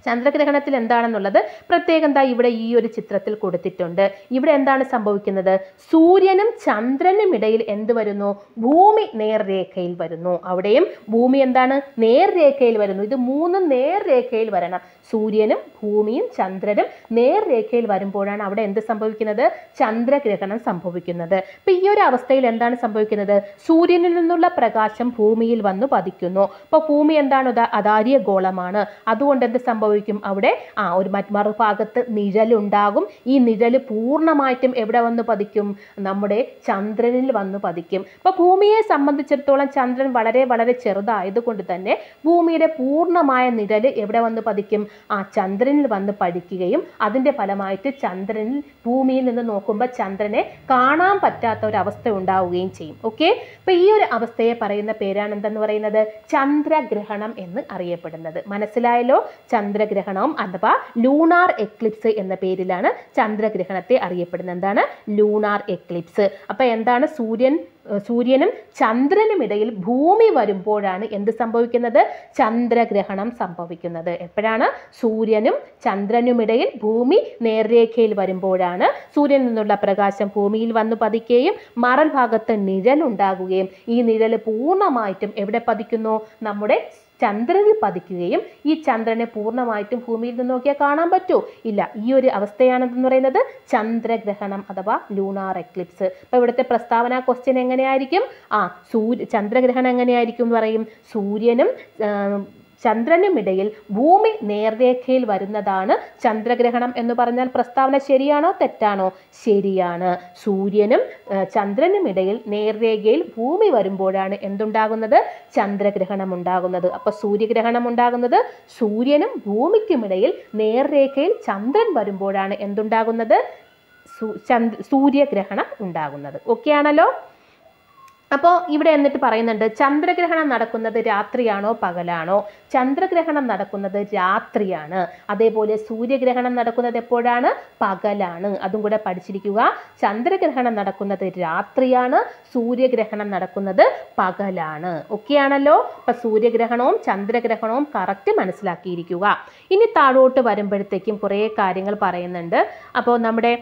S1: ചന്ദ്രഗ്രഹണത്തിൽ എന്താണെന്നുള്ളത് പ്രത്യേകം എന്താ ഇവിടെ ഈ ഒരു ചിത്രത്തിൽ കൊടുത്തിട്ടുണ്ട്. ഇവിടെ എന്താണ് സംഭവിക്കുന്നത്? സൂര്യനും ചന്ദ്രനും ഇടയിൽ എന്ത് വരുന്നു? ഭൂമി നേർരേഖയിൽ വരുന്നു. അവിടെയും ഭൂമി എന്താണ്? നേർരേഖയിൽ വരുന്നു. ഇത് മൂന്നും നേർരേഖയിൽ വരണം. സൂര്യനും ഭൂമിയും ചന്ദ്രനും നേർരേഖയിൽ വരുമ്പോഴാണ് അവിടെ എന്ത് സംഭവിക്കുന്നത്? ചന്ദ്രഗ്രഹണം സംഭവിക്കുന്നത്. അപ്പൊ ഈ ഒരു അവസ്ഥയിൽ എന്താണ് സംഭവിക്കുന്നത്? സൂര്യനിൽ നിന്നുള്ള പ്രകാശം ഭൂമിയിൽ വന്ന് പതിക്കുന്നു. അപ്പോൾ ഭൂമി എന്താണ്? അതാര്യ ഗോളമാണ്. അതുകൊണ്ട് എന്ത് സംഭവിക്കും അവിടെ? ആ ഒരു മറുഭാഗത്ത് നിഴലുണ്ടാകും. ഈ നിഴൽ പൂർണമായിട്ടും എവിടെ വന്ന് പതിക്കും? നമ്മുടെ ചന്ദ്രനിൽ വന്ന് പതിക്കും. അപ്പോൾ ഭൂമിയെ സംബന്ധിച്ചിടത്തോളം ചന്ദ്രൻ വളരെ വളരെ ചെറുതായതുകൊണ്ട് തന്നെ ഭൂമിയുടെ പൂർണമായ നിഴൽ എവിടെ വന്ന് പതിക്കും? ആ ചന്ദ്രനിൽ വന്ന് പഠിക്കുകയും അതിന്റെ ഫലമായിട്ട് ചന്ദ്രനിൽ ഭൂമിയിൽ നിന്ന് നോക്കുമ്പോൾ ചന്ദ്രനെ കാണാൻ പറ്റാത്ത ഒരു അവസ്ഥ ഉണ്ടാവുകയും ചെയ്യും. ഓക്കെ അപ്പോൾ ഈ ഒരു അവസ്ഥയെ പറയുന്ന പേരാണ് എന്തെന്ന് പറയുന്നത്? ചന്ദ്രഗ്രഹണം എന്ന് അറിയപ്പെടുന്നത്. മനസ്സിലായല്ലോ? ചന്ദ്രഗ്രഹണം അഥവാ ലൂണാർ എക്ലിപ്സ് എന്ന പേരിലാണ് ചന്ദ്രഗ്രഹണത്തെ അറിയപ്പെടുന്നത്. എന്താണ്? Lunar eclipse. അപ്പോൾ എന്താണ്? സൂര്യൻ സൂര്യനും ചന്ദ്രനും ഇടയിൽ ഭൂമി വരുമ്പോഴാണ് എന്ത് സംഭവിക്കുന്നത്? ചന്ദ്രഗ്രഹണം സംഭവിക്കുന്നത്. എപ്പോഴാണ്? സൂര്യനും ചന്ദ്രനും ഇടയിൽ ഭൂമി നേർരേഖയിൽ വരുമ്പോഴാണ്. സൂര്യനിൽ നിന്നുള്ള പ്രകാശം ഭൂമിയിൽ വന്നു പതിക്കുകയും മറൽ ഭാഗത്ത് നിഴൽ ഉണ്ടാകുകയും ഈ നിഴൽ പൂർണമായിട്ടും എവിടെ പതിക്കുന്നു? നമ്മുടെ ചന്ദ്രനിൽ പതിക്കുകയും ഈ ചന്ദ്രനെ പൂർണമായിട്ടും ഭൂമിയിൽ നിന്ന് നോക്കിയാൽ കാണാൻ പറ്റുമോ ഇല്ല ഈ ഒരു അവസ്ഥയാണെന്ന് പറയുന്നത് ചന്ദ്രഗ്രഹണം അഥവാ ലൂണാർ എക്ലിപ്സ് അപ്പോൾ ഇവിടുത്തെ പ്രസ്താവന ക്വസ്റ്റ്യൻ എങ്ങനെയായിരിക്കും? ആ സൂര്യ ചന്ദ്രഗ്രഹണം എങ്ങനെയായിരിക്കും പറയും. സൂര്യനും ചന്ദ്രനുമിടയിൽ ഭൂമി നേർരേഖയിൽ വരുന്നതാണ് ചന്ദ്രഗ്രഹണം എന്ന് പറഞ്ഞാൽ പ്രസ്താവന ശരിയാണോ തെറ്റാണോ? ശരിയാണ്. സൂര്യനും ചന്ദ്രനും ഇടയിൽ നേർരേഖയിൽ ഭൂമി വരുമ്പോഴാണ് എന്തുണ്ടാകുന്നത്? ചന്ദ്രഗ്രഹണം ഉണ്ടാകുന്നത്. അപ്പൊ സൂര്യഗ്രഹണം ഉണ്ടാകുന്നത് സൂര്യനും ഭൂമിക്കുമിടയിൽ നേർരേഖയിൽ ചന്ദ്രൻ വരുമ്പോഴാണ് എന്തുണ്ടാകുന്നത്? സൂര്യഗ്രഹണം ഉണ്ടാകുന്നത്. ഓക്കെ ആണല്ലോ? അപ്പോൾ ഇവിടെ എന്നിട്ട് പറയുന്നുണ്ട് ചന്ദ്രഗ്രഹണം നടക്കുന്നത് രാത്രിയാണോ പകലാണോ? ചന്ദ്രഗ്രഹണം നടക്കുന്നത് രാത്രിയാണ്. അതേപോലെ സൂര്യഗ്രഹണം നടക്കുന്നത് എപ്പോഴാണ്? പകലാണ്. അതും കൂടെ പഠിച്ചിരിക്കുക. ചന്ദ്രഗ്രഹണം നടക്കുന്നത് രാത്രിയാണ് സൂര്യഗ്രഹണം നടക്കുന്നത് പകലാണ്. ഓക്കെ ആണല്ലോ? അപ്പം സൂര്യഗ്രഹണവും ചന്ദ്രഗ്രഹണവും കറക്റ്റ് മനസ്സിലാക്കിയിരിക്കുക. ഇനി താഴോട്ട് വരുമ്പോഴത്തേക്കും കുറേ കാര്യങ്ങൾ പറയുന്നുണ്ട്. അപ്പോൾ നമ്മുടെ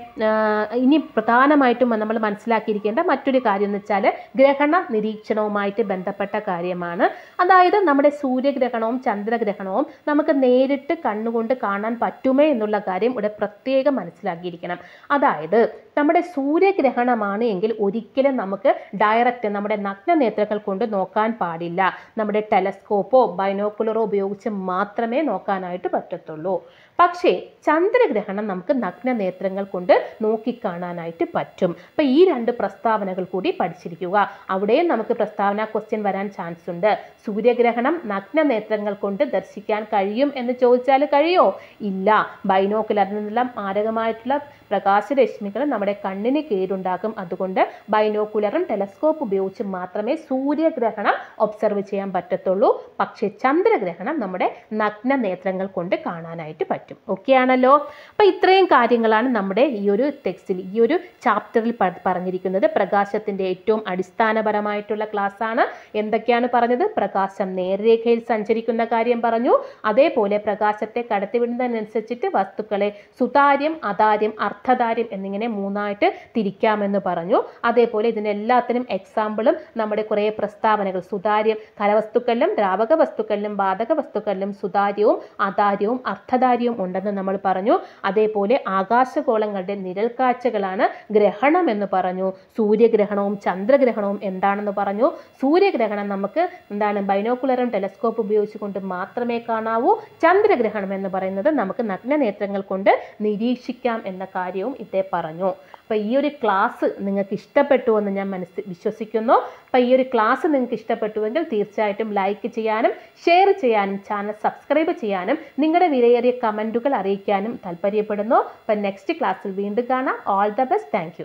S1: ഇനി പ്രധാനമായിട്ടും നമ്മൾ മനസ്സിലാക്കിയിരിക്കേണ്ട മറ്റൊരു കാര്യം എന്ന് വെച്ചാൽ ഗ്രഹണ നിരീക്ഷണവുമായിട്ട് ബന്ധപ്പെട്ട കാര്യമാണ്. അതായത് നമ്മുടെ സൂര്യഗ്രഹണവും ചന്ദ്രഗ്രഹണവും നമുക്ക് നേരിട്ട് കണ്ണുകൊണ്ട് കാണാൻ പറ്റുമേ എന്നുള്ള കാര്യം ഇവിടെ പ്രത്യേകം മനസ്സിലാക്കിയിരിക്കണം. അതായത് നമ്മുടെ സൂര്യഗ്രഹണമാണ് എങ്കിൽ ഒരിക്കലും നമുക്ക് ഡയറക്റ്റ് നമ്മുടെ നഗ്ന നേത്രങ്ങൾ കൊണ്ട് നോക്കാൻ പാടില്ല. നമ്മുടെ ടെലസ്കോപ്പോ ബൈനോക്കുലറോ ഉപയോഗിച്ച് മാത്രമേ നോക്കാനായിട്ട് പറ്റത്തുള്ളൂ. പക്ഷേ ചന്ദ്രഗ്രഹണം നമുക്ക് നഗ്ന നേത്രങ്ങൾ കൊണ്ട് നോക്കിക്കാണാനായിട്ട് പറ്റും. അപ്പം ഈ രണ്ട് പ്രസ്താവനകൾ കൂടി പഠിച്ചിരിക്കുക. അവിടെയും നമുക്ക് പ്രസ്താവന ക്വസ്റ്റ്യൻ വരാൻ ചാൻസ് ഉണ്ട്. സൂര്യഗ്രഹണം നഗ്ന നേത്രങ്ങൾ കൊണ്ട് ദർശിക്കാൻ കഴിയും എന്ന് ചോദിച്ചാൽ കഴിയോ? ഇല്ല. ബൈനോക്കുലറിൽ നിന്നുള്ള മാരകമായിട്ടുള്ള പ്രകാശരശ്മികൾ നമ്മുടെ കണ്ണിന് കേടുണ്ടാക്കും. അതുകൊണ്ട് ബൈനോക്കുലറും ടെലസ്കോപ്പ് ഉപയോഗിച്ച് മാത്രമേ സൂര്യഗ്രഹണം ഒബ്സർവ് ചെയ്യാൻ പറ്റത്തുള്ളൂ. പക്ഷേ ചന്ദ്രഗ്രഹണം നമ്മുടെ നഗ്ന നേത്രങ്ങൾ കൊണ്ട് കാണാനായിട്ട് പറ്റും. ഓക്കെ ആണല്ലോ? അപ്പം ഇത്രയും കാര്യങ്ങളാണ് നമ്മുടെ ഈ ഒരു ടെക്സ്റ്റിൽ ഈ ഒരു ചാപ്റ്ററിൽ പറഞ്ഞിരിക്കുന്നത്. പ്രകാശത്തിന്റെ ഏറ്റവും അടിസ്ഥാനപരമായിട്ടുള്ള ക്ലാസ് ആണ്. എന്തൊക്കെയാണ് പറഞ്ഞത്? പ്രകാശം നേർരേഖയിൽ സഞ്ചരിക്കുന്ന കാര്യം പറഞ്ഞു. അതേപോലെ പ്രകാശത്തെ കടത്തിവിടുന്നതിനനുസരിച്ചിട്ട് വസ്തുക്കളെ സുതാര്യം അതാര്യം അർത്ഥധാര്യം എന്നിങ്ങനെ മൂന്നായിട്ട് തിരിക്കാമെന്ന് പറഞ്ഞു. അതേപോലെ ഇതിനെല്ലാത്തിനും എക്സാമ്പിളും നമ്മുടെ കുറേ പ്രസ്താവനകൾ സുതാര്യം കരവസ്തുക്കളിലും ദ്രാവക വസ്തുക്കളിലും ബാധക വസ്തുക്കളിലും സുതാര്യവും അതാര്യവും അർത്ഥധാര്യവും ഉണ്ടെന്ന് നമ്മൾ പറഞ്ഞു. അതേപോലെ ആകാശഗോളങ്ങളുടെ നിഴൽ കാഴ്ചകളാണ് ഗ്രഹണം എന്ന് പറഞ്ഞു. സൂര്യഗ്രഹണവും ചന്ദ്രഗ്രഹണവും എന്താണെന്ന് പറഞ്ഞു. സൂര്യഗ്രഹണം നമുക്ക് എന്താണ് ബൈനോക്കുലറും ടെലസ്കോപ്പ് ഉപയോഗിച്ചുകൊണ്ട് മാത്രമേ കാണാവൂ. ചന്ദ്രഗ്രഹണം എന്ന് പറയുന്നത് നമുക്ക് നഗ്നനേത്രങ്ങൾ കൊണ്ട് നിരീക്ഷിക്കാം എന്ന കാര്യവും ഇതേ പറഞ്ഞു. അപ്പോൾ ഈ ഒരു ക്ലാസ് നിങ്ങൾക്ക് ഇഷ്ടപ്പെട്ടു എന്ന് ഞാൻ മനസ്സ് വിശ്വസിക്കുന്നു. അപ്പോൾ ഈ ഒരു ക്ലാസ് നിങ്ങൾക്ക് ഇഷ്ടപ്പെട്ടുവെങ്കിൽ തീർച്ചയായിട്ടും ലൈക്ക് ചെയ്യാനും ഷെയർ ചെയ്യാനും ചാനൽ സബ്സ്ക്രൈബ് ചെയ്യാനും നിങ്ങളുടെ വിലയേറിയ കമന്റുകൾ അറിയിക്കാനും താല്പര്യപ്പെടുന്നു. അപ്പം നെക്സ്റ്റ് ക്ലാസ്സിൽ വീണ്ടും കാണാം. All the best thank